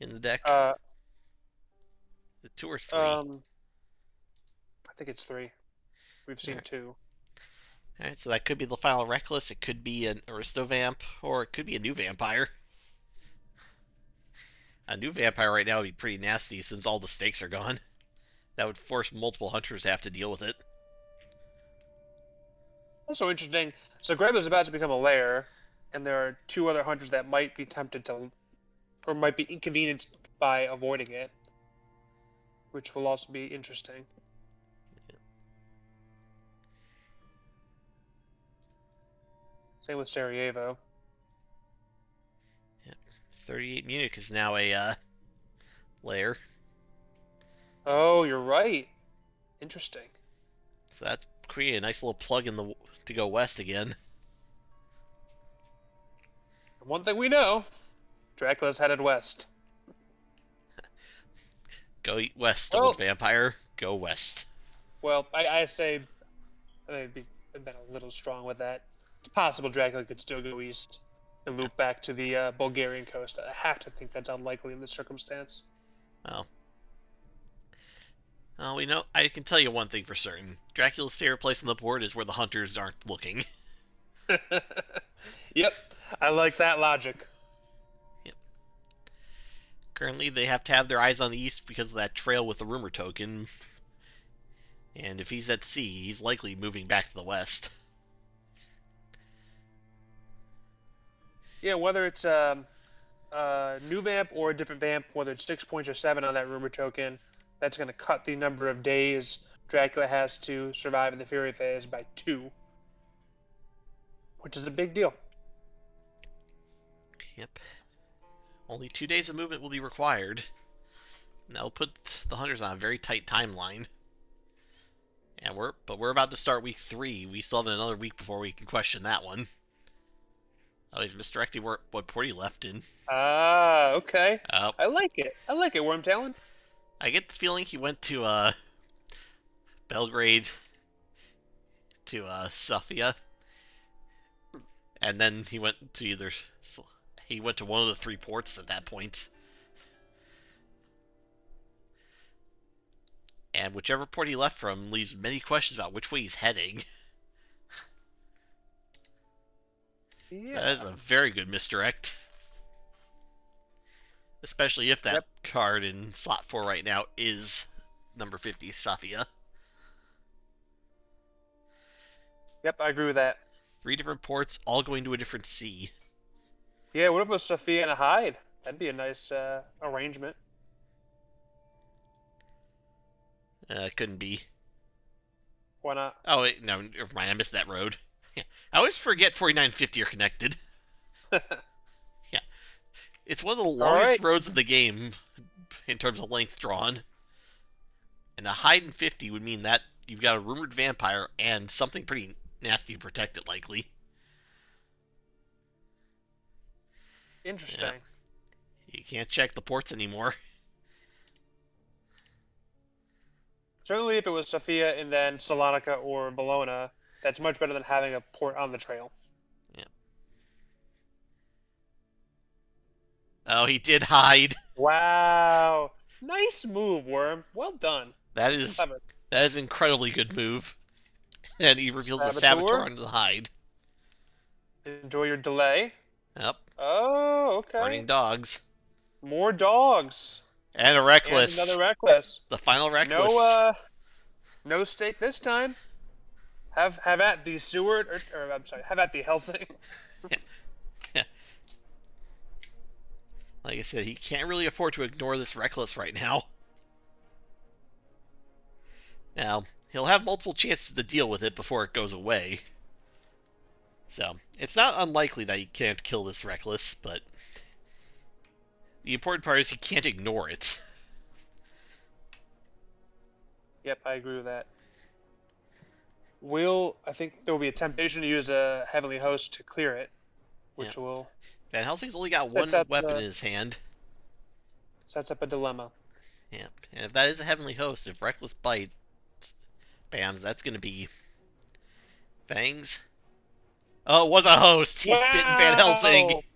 In the deck, Uh, the two or three. um, think it's three. We've seen Alright. two. All right, so that could be the final reckless. It could be an Aristo Vamp, or it could be a new vampire. A new vampire right now would be pretty nasty since all the stakes are gone. That would force multiple hunters to have to deal with it. Also interesting. Zagreb is about to become a lair, and there are two other hunters that might be tempted to, or might be inconvenienced by avoiding it, which will also be interesting. Same with Sarajevo. 38 Munich is now a uh, lair, Oh, you're right. Interesting. so that's creating a nice little plug in the to go west again. One thing we know, Dracula's headed west. Go eat west, Well- old vampire. Go west. Well, I, I say, I think be I've been a little strong with that. It's possible Dracula could still go east and loop back to the uh, Bulgarian coast. I have to think that's unlikely in this circumstance. Well, well, we know. I can tell you one thing for certain: Dracula's favorite place on the board is where the hunters aren't looking. yep, I like that logic. Currently, they have to have their eyes on the east because of that trail with the rumor token. And if he's at sea, he's likely moving back to the west. Yeah, whether it's um, a new vamp or a different vamp, whether it's six points or seven on that rumor token, that's going to cut the number of days Dracula has to survive in the Fury phase by two, which is a big deal. Yep. Only two days of movement will be required. And that'll put the hunters on a very tight timeline. And we're but we're about to start week three. We still have another week before we can question that one. Oh, he's misdirecting where, what port he left in. Ah, okay. Uh, I like it. I like it, Wyrmtalon. I get the feeling he went to uh, Belgrade to uh, Sofia, and then he went to either he went to one of the three ports at that point. And whichever port he left from leaves many questions about which way he's heading. Yeah. That is a very good misdirect. Especially if that Yep. card in slot 4 right now is number 50, Sofia. Yep, I agree with that. Three different ports, all going to a different sea. Yeah, what if it was Sofia and a Hyde? That'd be a nice uh, arrangement. Uh, couldn't be. Why not? Oh, wait, no, never mind. I missed that road. I always forget 4950 are connected. yeah. It's one of the longest right. roads in the game in terms of length drawn. And a hide in 50 would mean that you've got a rumored vampire and something pretty nasty to protect it, likely. Interesting. You can't check the ports anymore. Certainly, if it was Sofia and then Salonica or Valona, that's much better than having a port on the trail. Yeah. Oh, he did hide. Wow. Nice move, Wyrm. Well done. That is Clever. that is incredibly good move. And he reveals a Saboteur? saboteur under the hide. Enjoy your delay. Yep, Oh, okay. running dogs. More dogs. And a And reckless. another reckless. the final reckless. No, uh, no stake this time. Have have at the Seward, or, or I'm sorry, have at the Helsing. Yeah. Like I said, he can't really afford to ignore this reckless right now. Now, he'll have multiple chances to deal with it before it goes away. So, it's not unlikely that he can't kill this reckless, but the important part is he can't ignore it. Yep, I agree with that. Will I think there will be a temptation to use a heavenly host to clear it, which will Van Helsing's only got one weapon in his hand. sets up a dilemma. Yeah, and if that is a heavenly host, if reckless bite, bams, that's gonna be fangs. Oh, it was a host. He's bitten Van Helsing.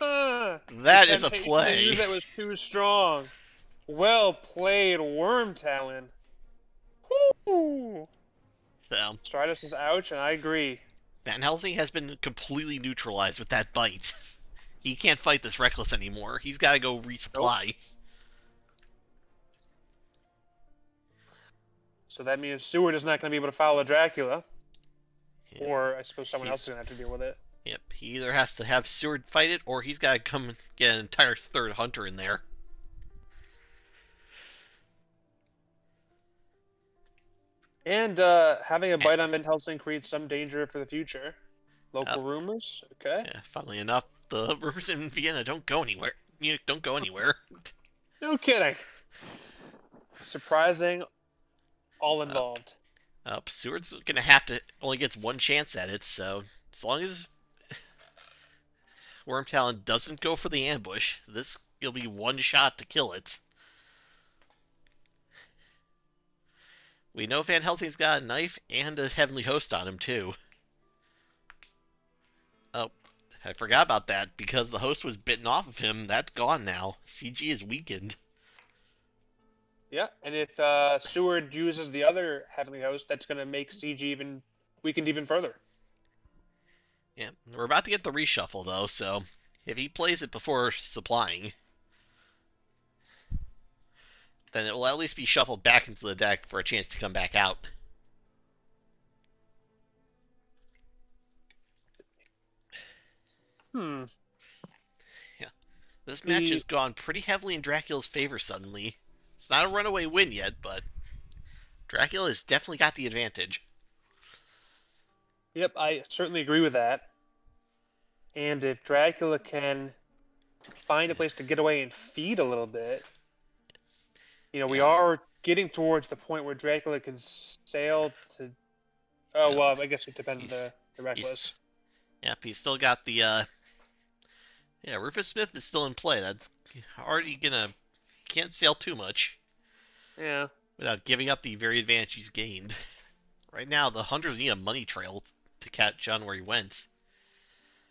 Wow! That is a play. That was too strong. Well played, Wyrmtalon. Woo! So, Stratus is ouch, and I agree. Van Helsing has been completely neutralized with that bite. He can't fight this reckless anymore. He's got to go resupply. So that means Seward is not going to be able to follow Dracula, Yeah. or I suppose someone He's- else is going to have to deal with it. Yep, he either has to have Seward fight it, or he's got to come get an entire third hunter in there. And uh, having a bite on Van Helsing creates some danger for the future. Local Yep. rumors, okay. Yeah, funnily enough, the rumors in Vienna don't go anywhere. You don't go anywhere. No kidding. Surprising, all involved. Uh, Seward's gonna have to only gets one chance at it, so as long as Wyrmtalon doesn't go for the ambush, this will be one shot to kill it. We know Van Helsing's got a knife and a heavenly host on him too. Oh, I forgot about that because the host was bitten off of him. That's gone now. CG is weakened. Yeah, and if uh, Seward uses the other Heavenly Host, that's going to make CG even weakened even further. Yeah, we're about to get the reshuffle though, so if he plays it before supplying, then it will at least be shuffled back into the deck for a chance to come back out. Hmm. Yeah. This match has gone pretty heavily in Dracula's favor suddenly. It's not a runaway win yet, but Dracula has definitely got the advantage. Yep, I certainly agree with that. And if Dracula can find a place to get away and feed a little bit, you know, we Yeah. are getting towards the point where Dracula can sail to. Oh Yeah. well, I guess it depends on He's- the, the reckless. Yep, he's still got the uh Yeah, Rufus Smith is still in play. That's already gonna can't sail too much. Yeah. without giving up the very advantage he's gained. Right now, the hunters need a money trail to catch on where he went.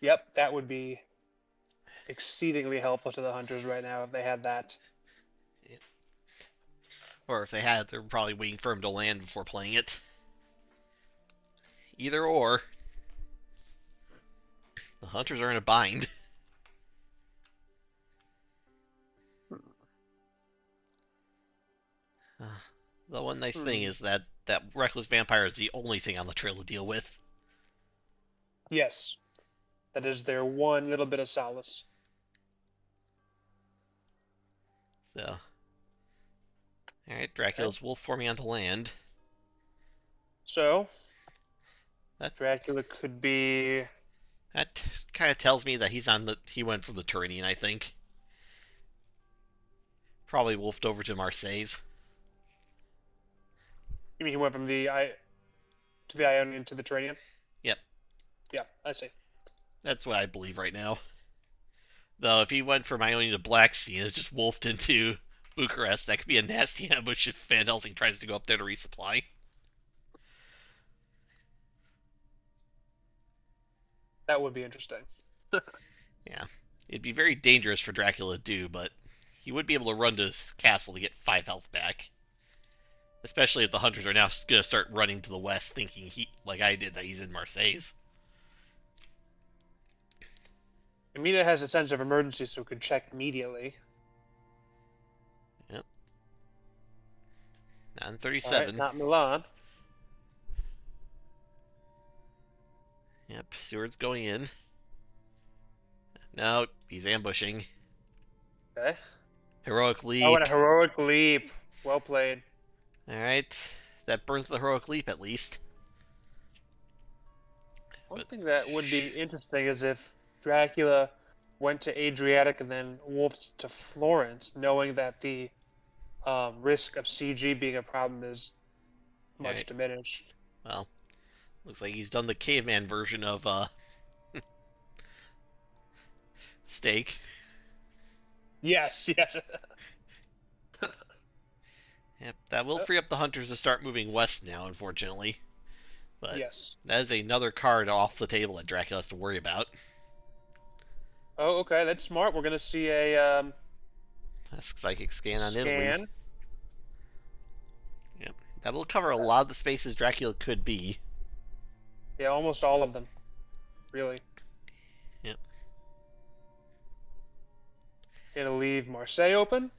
Yep, that would be exceedingly helpful to the hunters right now if they had that. Or if they had, they're probably waiting for him to land before playing it. Either or. The hunters are in a bind. Uh, the one nice thing Hmm. is that that reckless vampire is the only thing on the trail to deal with. Yes. That is their one little bit of solace. So, all right, Dracula's wolf forming onto land. So, That- Dracula could be. That kind of tells me that he's on the. He went from the Tyrrhenian, I think. Probably wolfed over to Marseilles. You mean he went from the I to the Ionian to the Tyrrhenian? Yep. Yeah, I see. That's what I believe right now. Though if he went from Ionian to Black Sea and is just wolfed into Bucharest, that could be a nasty ambush if Van Helsing tries to go up there to resupply. That would be interesting. Yeah. It'd be very dangerous for Dracula to do, but he would be able to run to his castle to get five health back. Especially if the hunters are now going to start running to the west, thinking he, like I did, that he's in Marseilles. Amina has a sense of emergency, so could check immediately. Not in All right, 37. not Milan. Yep, Seward's going in. No, he's ambushing. Okay. Heroic leap. Oh, and a heroic leap. Well played. Alright, that burns the heroic leap at least. One But- thing that would be interesting is if Dracula went to Adriatic and then wolfed to Florence, knowing that the um, risk of CG being a problem is much Right. diminished. Well, looks like he's done the caveman version of uh steak. Yes, yes. Yep, that will Uh, free up the hunters to start moving west now, unfortunately. But yes. that is another card off the table that Dracula has to worry about. Oh, okay, that's smart. We're gonna see a um, That's psychic scan on Italy. scan. That will cover a lot of the spaces Dracula could be. Yeah, almost all of them. Really. Yep. It'll leave Marseille open.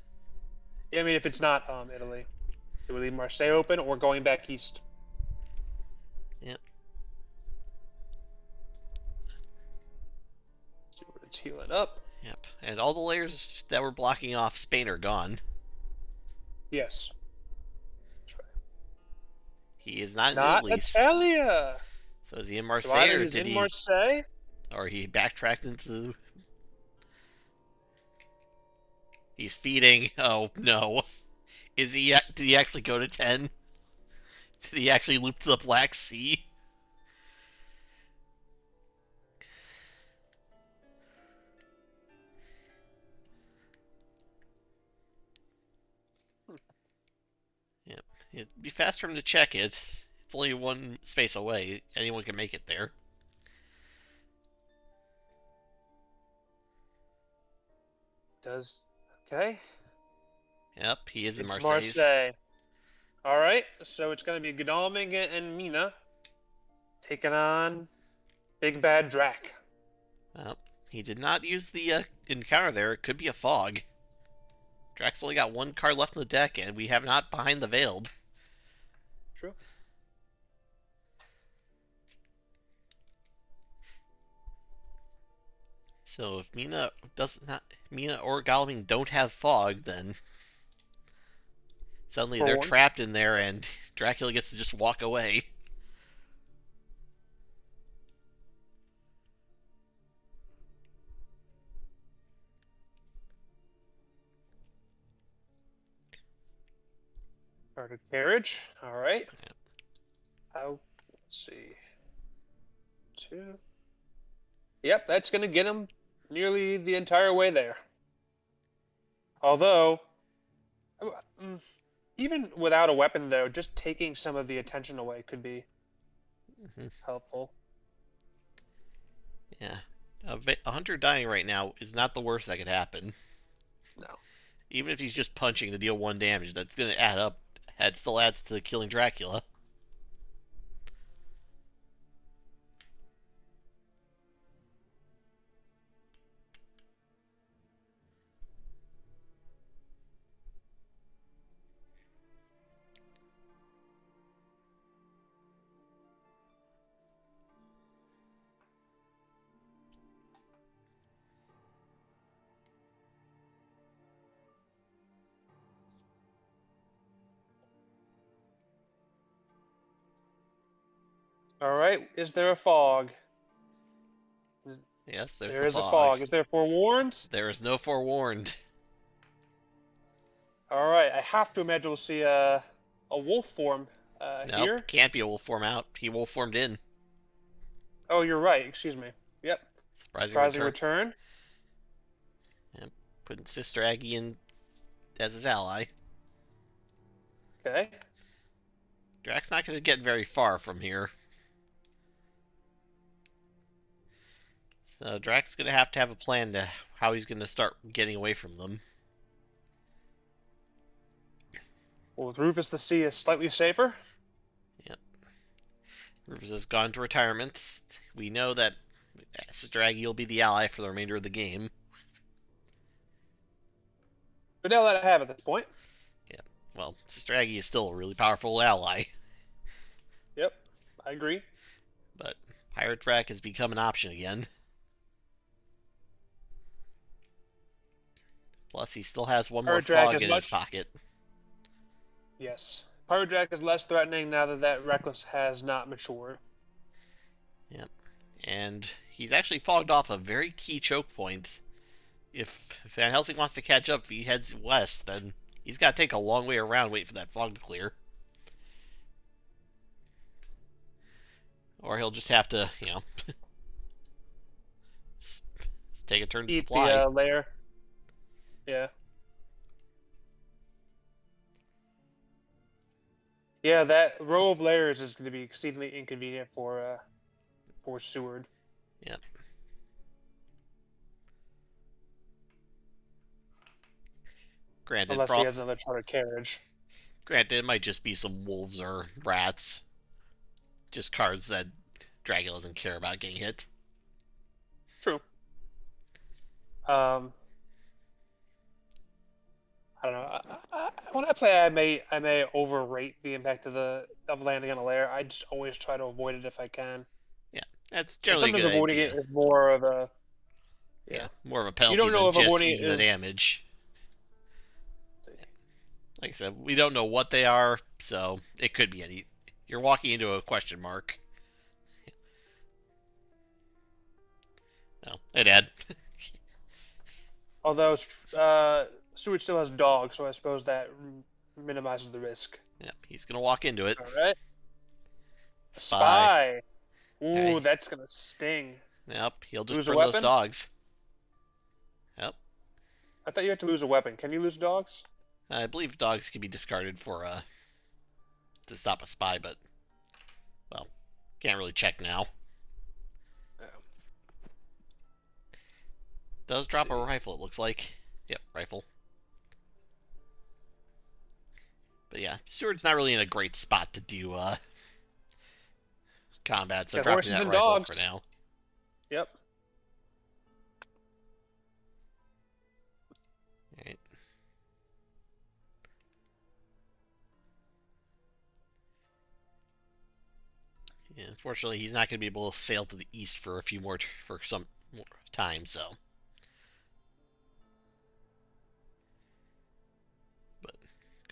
I mean, if it's not um, Italy, it will leave Marseille open or going back east. Yep. See where it's healing up. Yep, and all the layers that were blocking off Spain are gone. Yes. Right. He is not in Not Italy. Italia. So is he in Marseille either or did in he, Marseille. or he backtracked into? He's feeding. Oh no, is he? Did he actually go to ten? Did he actually loop to the Black Sea? It'd be fast for him to check it. It's only one space away. Anyone can make it there. Does okay. Yep, he is in It's Marseille. Marseille. All right, so it's going to be Godalming and- and Mina taking on Big Bad Drac. Well, he did not use the uh, encounter there. It could be a fog. Drac's only got one card left in the deck, and we have not behind the veiled. True. So if Mina does not, Mina or Godalming don't have fog, then suddenly they're Forewarned. trapped in there, and Dracula gets to just walk away. Started carriage. All right. How? Let's see. Two. Yep, that's going to get him nearly the entire way there. Although, uh, mm, even without a weapon, though, just taking some of the attention away could be Mhm. helpful. Yeah, a, a hunter dying right now is not the worst that could happen. No. Even if he's just punching to deal one damage, that's going to add up. It still adds to the killing Dracula. Is there a fog? Yes, there's There the is a fog. Is there forewarned? There is no forewarned. All right. I have to imagine we'll see a a wolf form uh, Nope, here. can't be a wolf form out. He wolf formed in. Oh, you're right. Excuse me. Yep. Surprising, Surprising return. return. Putting Sister Aggie in as his ally. Okay. Drax not going to get very far from here. So Drax going to have to have a plan to how he's going to start getting away from them. Well, with Rufus the Sea is slightly safer. Yep. Rufus has gone to retirement. We know that Sister Aggie will be the ally for the remainder of the game. But now that I have at this point. Yeah. Well, Sister Aggie is still a really powerful ally, Yep. I agree. but Pirate Track has become an option again. Plus, he still has one more Pirate Track frog is in much- his pocket. Yes. Pirate Jack is less threatening now that that Reckless has not matured. Yep. And he's actually fogged off a very key choke point. If Van Helsing wants to catch up, if he heads west, then he's got to take a long way around, wait for that fog to clear. Or he'll just have to, you know, take a turn to Eat supply. the uh, layer. Yeah. Yeah, that row of layers is going to be exceedingly inconvenient for uh, for Seward. Yep. Granted, Unless prob- he has another chartered carriage. granted, it might just be some wolves or rats. Just cards that Dracula doesn't care about getting hit. True. Um, I don't know. I, I, when I play, I may I may overrate the impact of the of landing on a layer. I just always try to avoid it if I can. Yeah, that's And generally a sometimes avoiding idea. it is more of a Yeah, more of a penalty You don't know if avoiding it the is- damage. Like I said, we don't know what they are, so it could be any. You're walking into a question mark. No, hey, Dad. although uh, Seward still has dogs, so I suppose that minimizes the risk. Yep, he's gonna walk into it. All right. Spy. Spy. Ooh, Okay. that's gonna sting. Yep, he'll just Lose burn those dogs. Yep. I thought you had to lose a weapon. Can you lose dogs? I believe dogs can be discarded for uh to stop a spy, but well, can't really check now. Yeah. Does drop a rifle, it looks like. Yep, rifle. But yeah, Seward's not really in a great spot to do uh combat, so Yeah, dropping that and rifle dogs. for now. Yep. Alright. Yeah, unfortunately, he's not going to be able to sail to the east for a few more t- for some more time. So,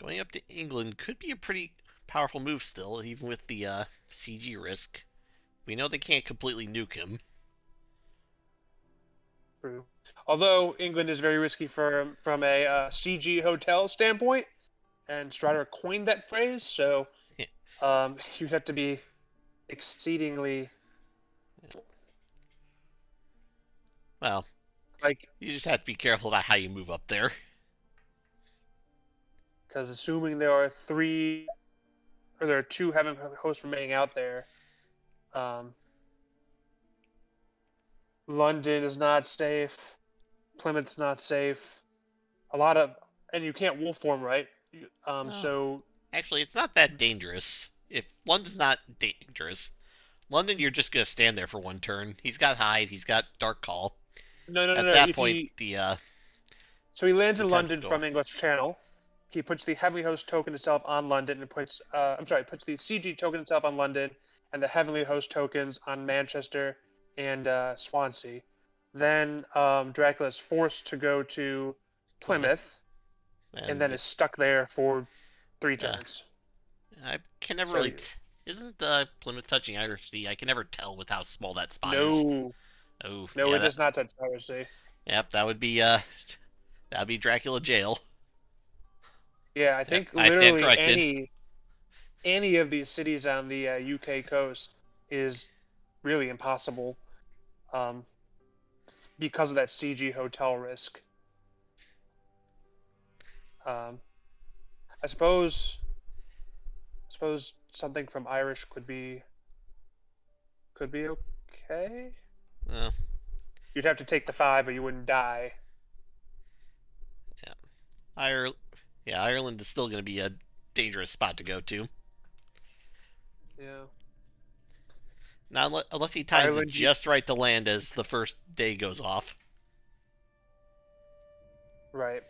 going up to England could be a pretty powerful move still, even with the uh, CG risk. We know they can't completely nuke him. True. Although England is very risky from from a uh, CG hotel standpoint, and Strider coined that phrase, so Yeah. um, you'd have to be exceedingly Well, like you just have to be careful about how you move up there. Because assuming there are three or there are two heaven hosts remaining out there, um, London is not safe, Plymouth's not safe. A lot of and you can't wolf form right. Um, Oh. so Actually, it's not that dangerous. If London's not dangerous, London, you're just gonna stand there for one turn. He's got hide. He's got dark call. no, no, no, At that if point, he, the uh, So he lands in London from English Channel. He puts the Heavenly Host token itself on London and puts, uh, I'm sorry, puts the CG token itself on London and the Heavenly Host tokens on Manchester and uh, Swansea. Then um, Dracula is forced to go to Plymouth and, then is stuck there for three turns. I can never so really you- t- Isn't uh, Plymouth touching Irish Sea? I can never tell with how small that spot is. No, Oh, no, yeah, it that- does not touch Irish Sea. Yep, that would be uh, that'd be Dracula jail. Yeah, I think I stand literally corrected. any any of these cities on the uh, UK coast is really impossible um, because of that CG hotel risk. Um, I suppose I suppose something from Irish could be could be okay. Well, You'd have to take the five, but you wouldn't die. Yeah. Ireland, yeah, Ireland is still going to be a dangerous spot to go to. Yeah. Now, unle- unless he times Ireland, it just right to land as the first day goes off. Right.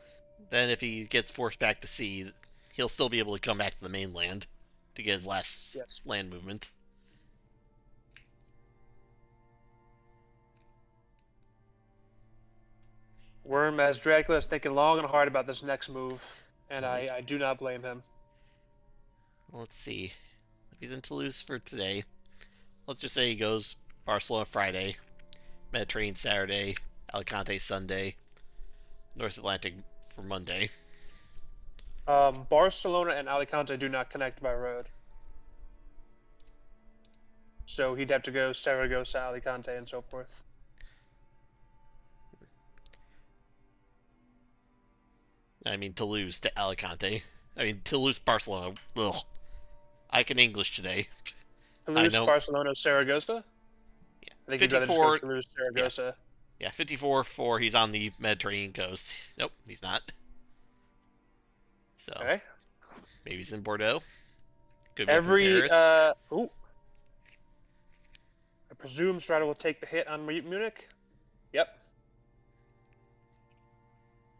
Then, if he gets forced back to sea, he'll still be able to come back to the mainland to get his last Yes. land movement. Wyrm as Dracula is thinking long and hard about this next move, and I, I do not blame him. Let's see. If he's in Toulouse for today, let's just say he goes Barcelona Friday, Mediterranean Saturday, Alicante Sunday, North Atlantic for Monday. Um, Barcelona and Alicante do not connect by road. So he'd have to go Saragossa, Alicante, and so forth. I mean Toulouse to Alicante. I mean Toulouse Barcelona. Ugh. I can English today. Toulouse, know. Barcelona, Saragossa? Yeah. I think you'd rather just go 54 Toulouse, Saragossa. Yeah, 54 4. He's on the Mediterranean coast. Nope, he's not. So Okay. maybe he's in Bordeaux. Could be Every, uh, ooh. I presume Strider will take the hit on Munich? Yep.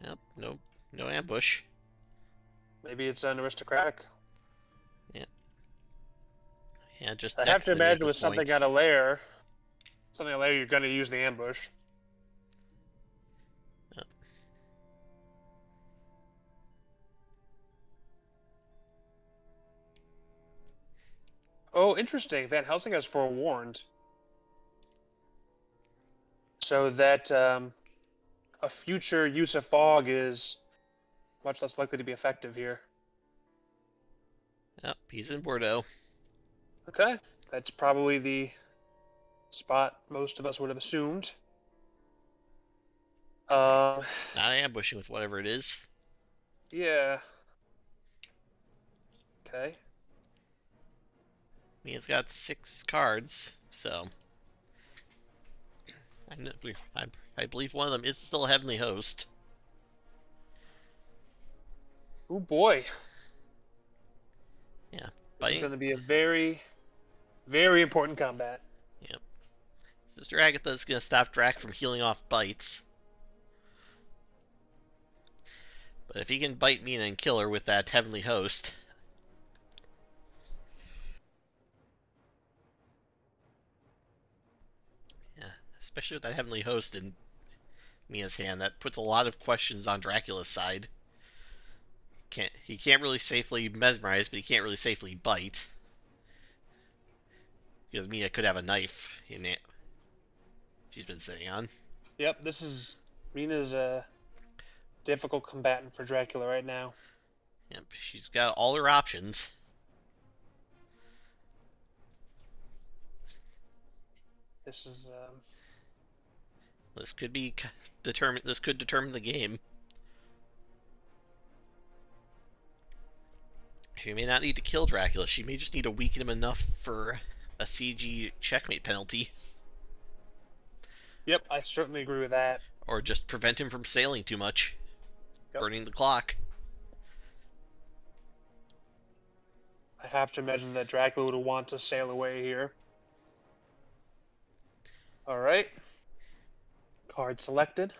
Yep. No. No ambush. Maybe it's an aristocratic. Yeah, Yeah, just. I have to imagine with something point. out of lair, something out of lair, you're going to use the ambush. Yep. Oh, interesting. Van Helsing has forewarned. So that um, a future use of fog is much less likely to be effective here. Yep, he's in Bordeaux. Okay. That's probably the spot most of us would have assumed. Uh, Not ambushing with whatever it is. yeah. Okay. I mean, it's got six cards, so. I, I believe one of them is still a Heavenly Host. Oh boy. Yeah, This is going to be a very, very important combat. Yep. Sister Agatha is going to stop Drac from healing off bites. But if he can bite Mina and kill her with that Heavenly Host. Yeah, especially with that Heavenly Host in Mina's hand, that puts a lot of questions on Dracula's side. Can't he can't really safely mesmerize, but he can't really safely bite. Because Mina could have a knife in it. She's been sitting on. Yep, this is Mina's a difficult combatant for Dracula right now. Yep, she's got all her options. This is um, This could be determine. This could determine the game. She may not need to kill Dracula. She may just need to weaken him enough for a CG checkmate penalty, Yep, I certainly agree with that. or just prevent him from sailing too much, Yep. burning the clock. I have to imagine that Dracula would want to sail away here. All right. Card selected.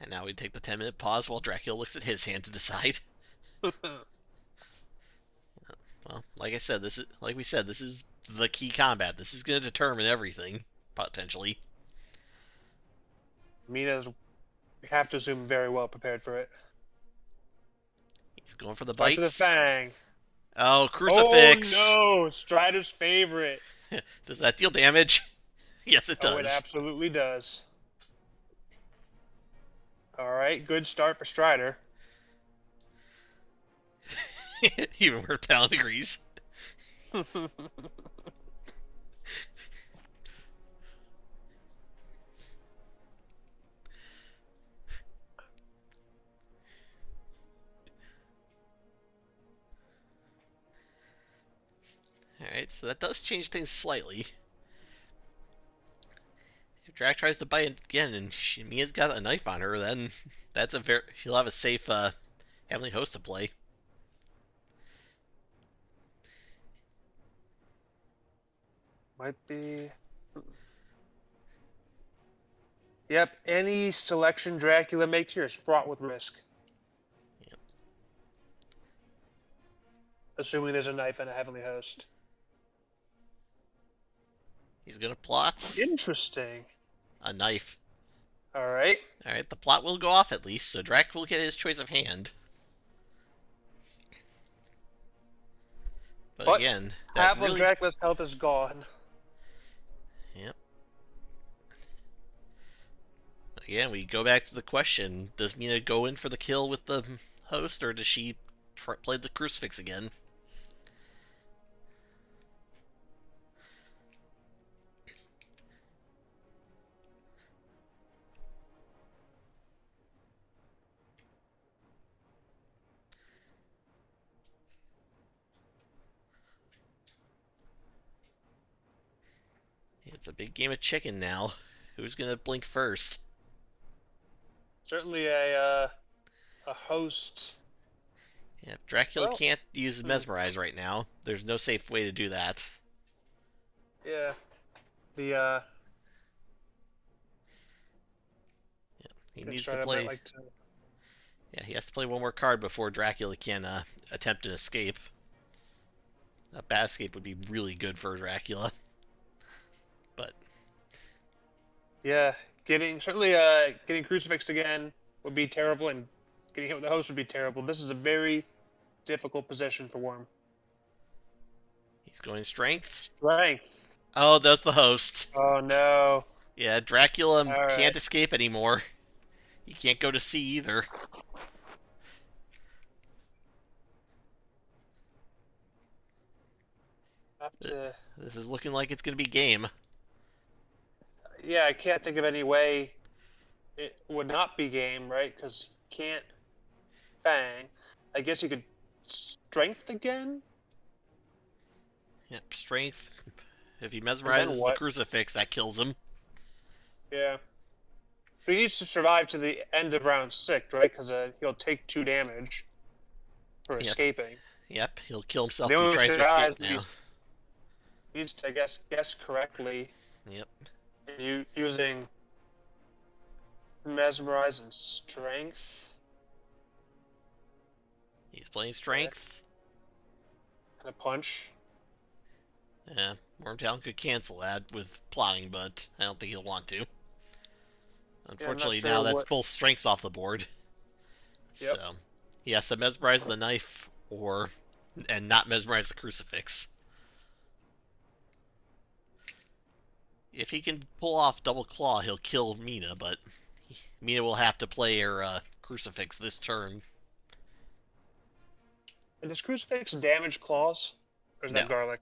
And now we take the 10 minute pause while Dracula looks at his hand to decide. Well, like I said, this is like we said, this is the key combat. This is going to determine everything potentially. Mina's, we have to assume, very well prepared for it. He's going for the Bite bite. to the fang. Oh, crucifix. Oh no, Strider's favorite. Does that deal damage? yes, it does. Oh, it absolutely does. All right, good start for Strider. Even Wyrmtalon agrees. Alright, so that does change things slightly. If Drac tries to bite again and she, Mina's got a knife on her, then that's a very she'll have a safe uh, Heavenly Host to play. Might be. Yep, any selection Dracula makes here is fraught with risk. Yep. Assuming there's a knife and a heavenly host. He's gonna plot Interesting. a knife. All right. Alright, the plot will go off at least, so Drac will get his choice of hand. But, But again, Half really, of Dracula's health is gone. Again, we go back to the question: Does Mina go in for the kill with the host, or does she tr- play the crucifix again? Big game of chicken now. Who's gonna blink first? Certainly a uh, a host. Yeah, Dracula Well, can't use hmm. mesmerize right now. There's no safe way to do that. Yeah. The uh. yeah, He needs to play. like to- Yeah, he has to play one more card before Dracula can uh, attempt an escape. A bat escape would be really good for Dracula. Yeah, getting certainly uh getting crucifixed again would be terrible, and getting hit with the host would be terrible. This is a very difficult position for Wyrm. He's going strength. Strength. Oh, that's the host. Oh no. Yeah, Dracula right. can't escape anymore. He can't go to sea either. To, This is looking like it's gonna be game. Yeah, I can't think of any way it would not be game, right? Because can't bang. I guess you could strength again. Yep, strength. If he mesmerizes the crucifix, that kills him. Yeah. But he needs to survive to the end of round six, right? Because uh, he'll take two damage for Yep. escaping. Yep, he'll kill himself The if he tries to escape now. he's- needs to, I guess, guess correctly. Yep. You using mesmerize and strength He's playing strength. and a punch. Yeah, Wyrmtalon could cancel that with plotting, but I don't think he'll want to. Unfortunately, sure now that's what- full strengths off the board. Yep. So he has to mesmerize the knife or and not mesmerize the crucifix. If he can pull off double claw, he'll kill Mina, but he- Mina will have to play her uh, crucifix this turn. And does crucifix damage claws? Or is that No. garlic?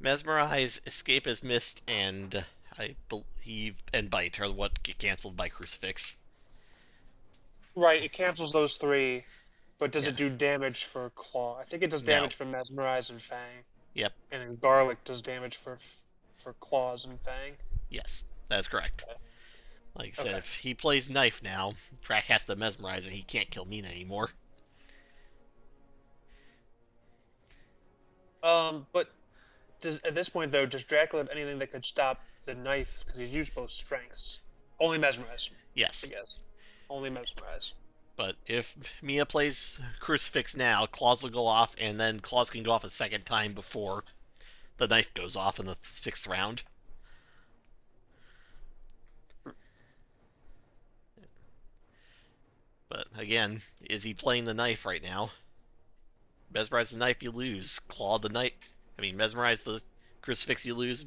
Mesmerize, escape as missed, and I believe and bite are what get canceled by crucifix. Right, it cancels those three, but does Yeah. it do damage for claw? I think it does No. damage for mesmerize and fang. Yep. And then garlic does damage for for claws and fang. Yes, that's correct. Like I said, Okay. if he plays knife now, Drac has to mesmerize and he can't kill Mina anymore. Um, but does, at this point though, does Dracula have anything that could stop the knife? Because he's used both strengths. Only mesmerize, Yes, I guess. Only mesmerize. but if Mina plays crucifix now, claws will go off, and then claws can go off a second time before the knife goes off in the sixth round. But again, is he playing the knife right now? Mesmerize the knife, you lose. Claw the knife. I mean, mesmerize the crucifix, you lose.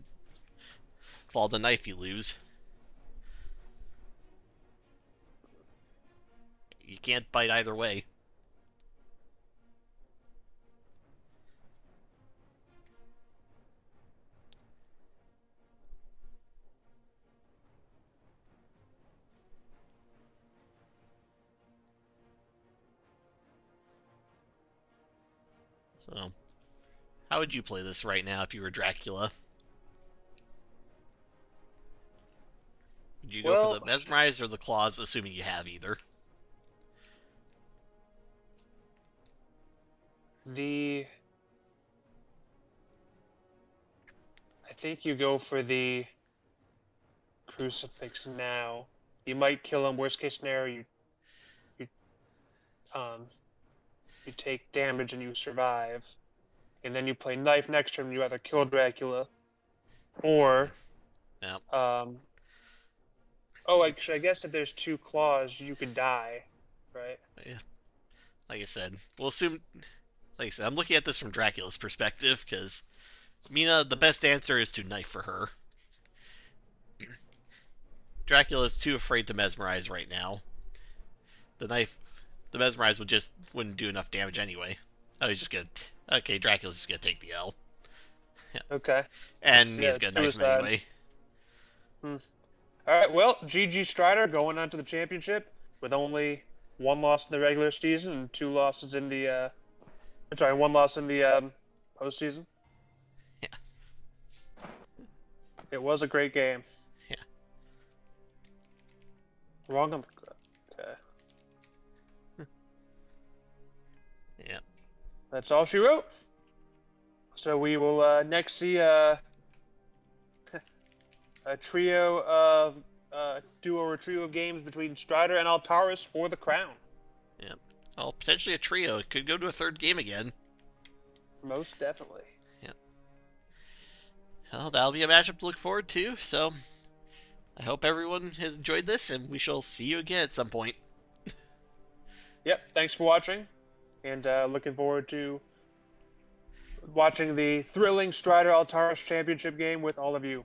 Claw the knife, you lose. You can't bite either way. Would you play this right now if you were Dracula? Would you go for the mesmerize or the claws, assuming you have either? The I think you go for the crucifix now. You might kill him. Worst case scenario, you you um you take damage and you survive, and then you play knife next turn. You either kill Dracula, or Yep. um. Oh, actually, I guess if there's two claws, you could die, right? Yeah. Like I said, we'll assume. Like I said, I'm looking at this from Dracula's perspective because Mina, the best answer is to knife for her. Dracula's too afraid to mesmerize right now. The knife, the mesmerize would just wouldn't do enough damage anyway. Oh, he's just gonna. Okay, Dracula's just gonna take the L, Okay. and Yeah, he's gonna knife him anyway. All right. Well, GG Strider going on to the championship with only one loss in the regular season and two losses in the. Uh, I'm sorry, one loss in the um, postseason. Yeah. It was a great game. Yeah. Wrong on the. That's all she wrote. So we will uh, next see uh, a trio of uh, duo or trio of games between Strider and Altaris for the crown. Well, potentially a trio. It could go to a third game again. Most definitely. Well, that'll be a matchup to look forward to. So, I hope everyone has enjoyed this, and we shall see you again at some point. Yep. Thanks for watching, and uh, looking forward to watching the thrilling Strider Altaris championship game with all of you.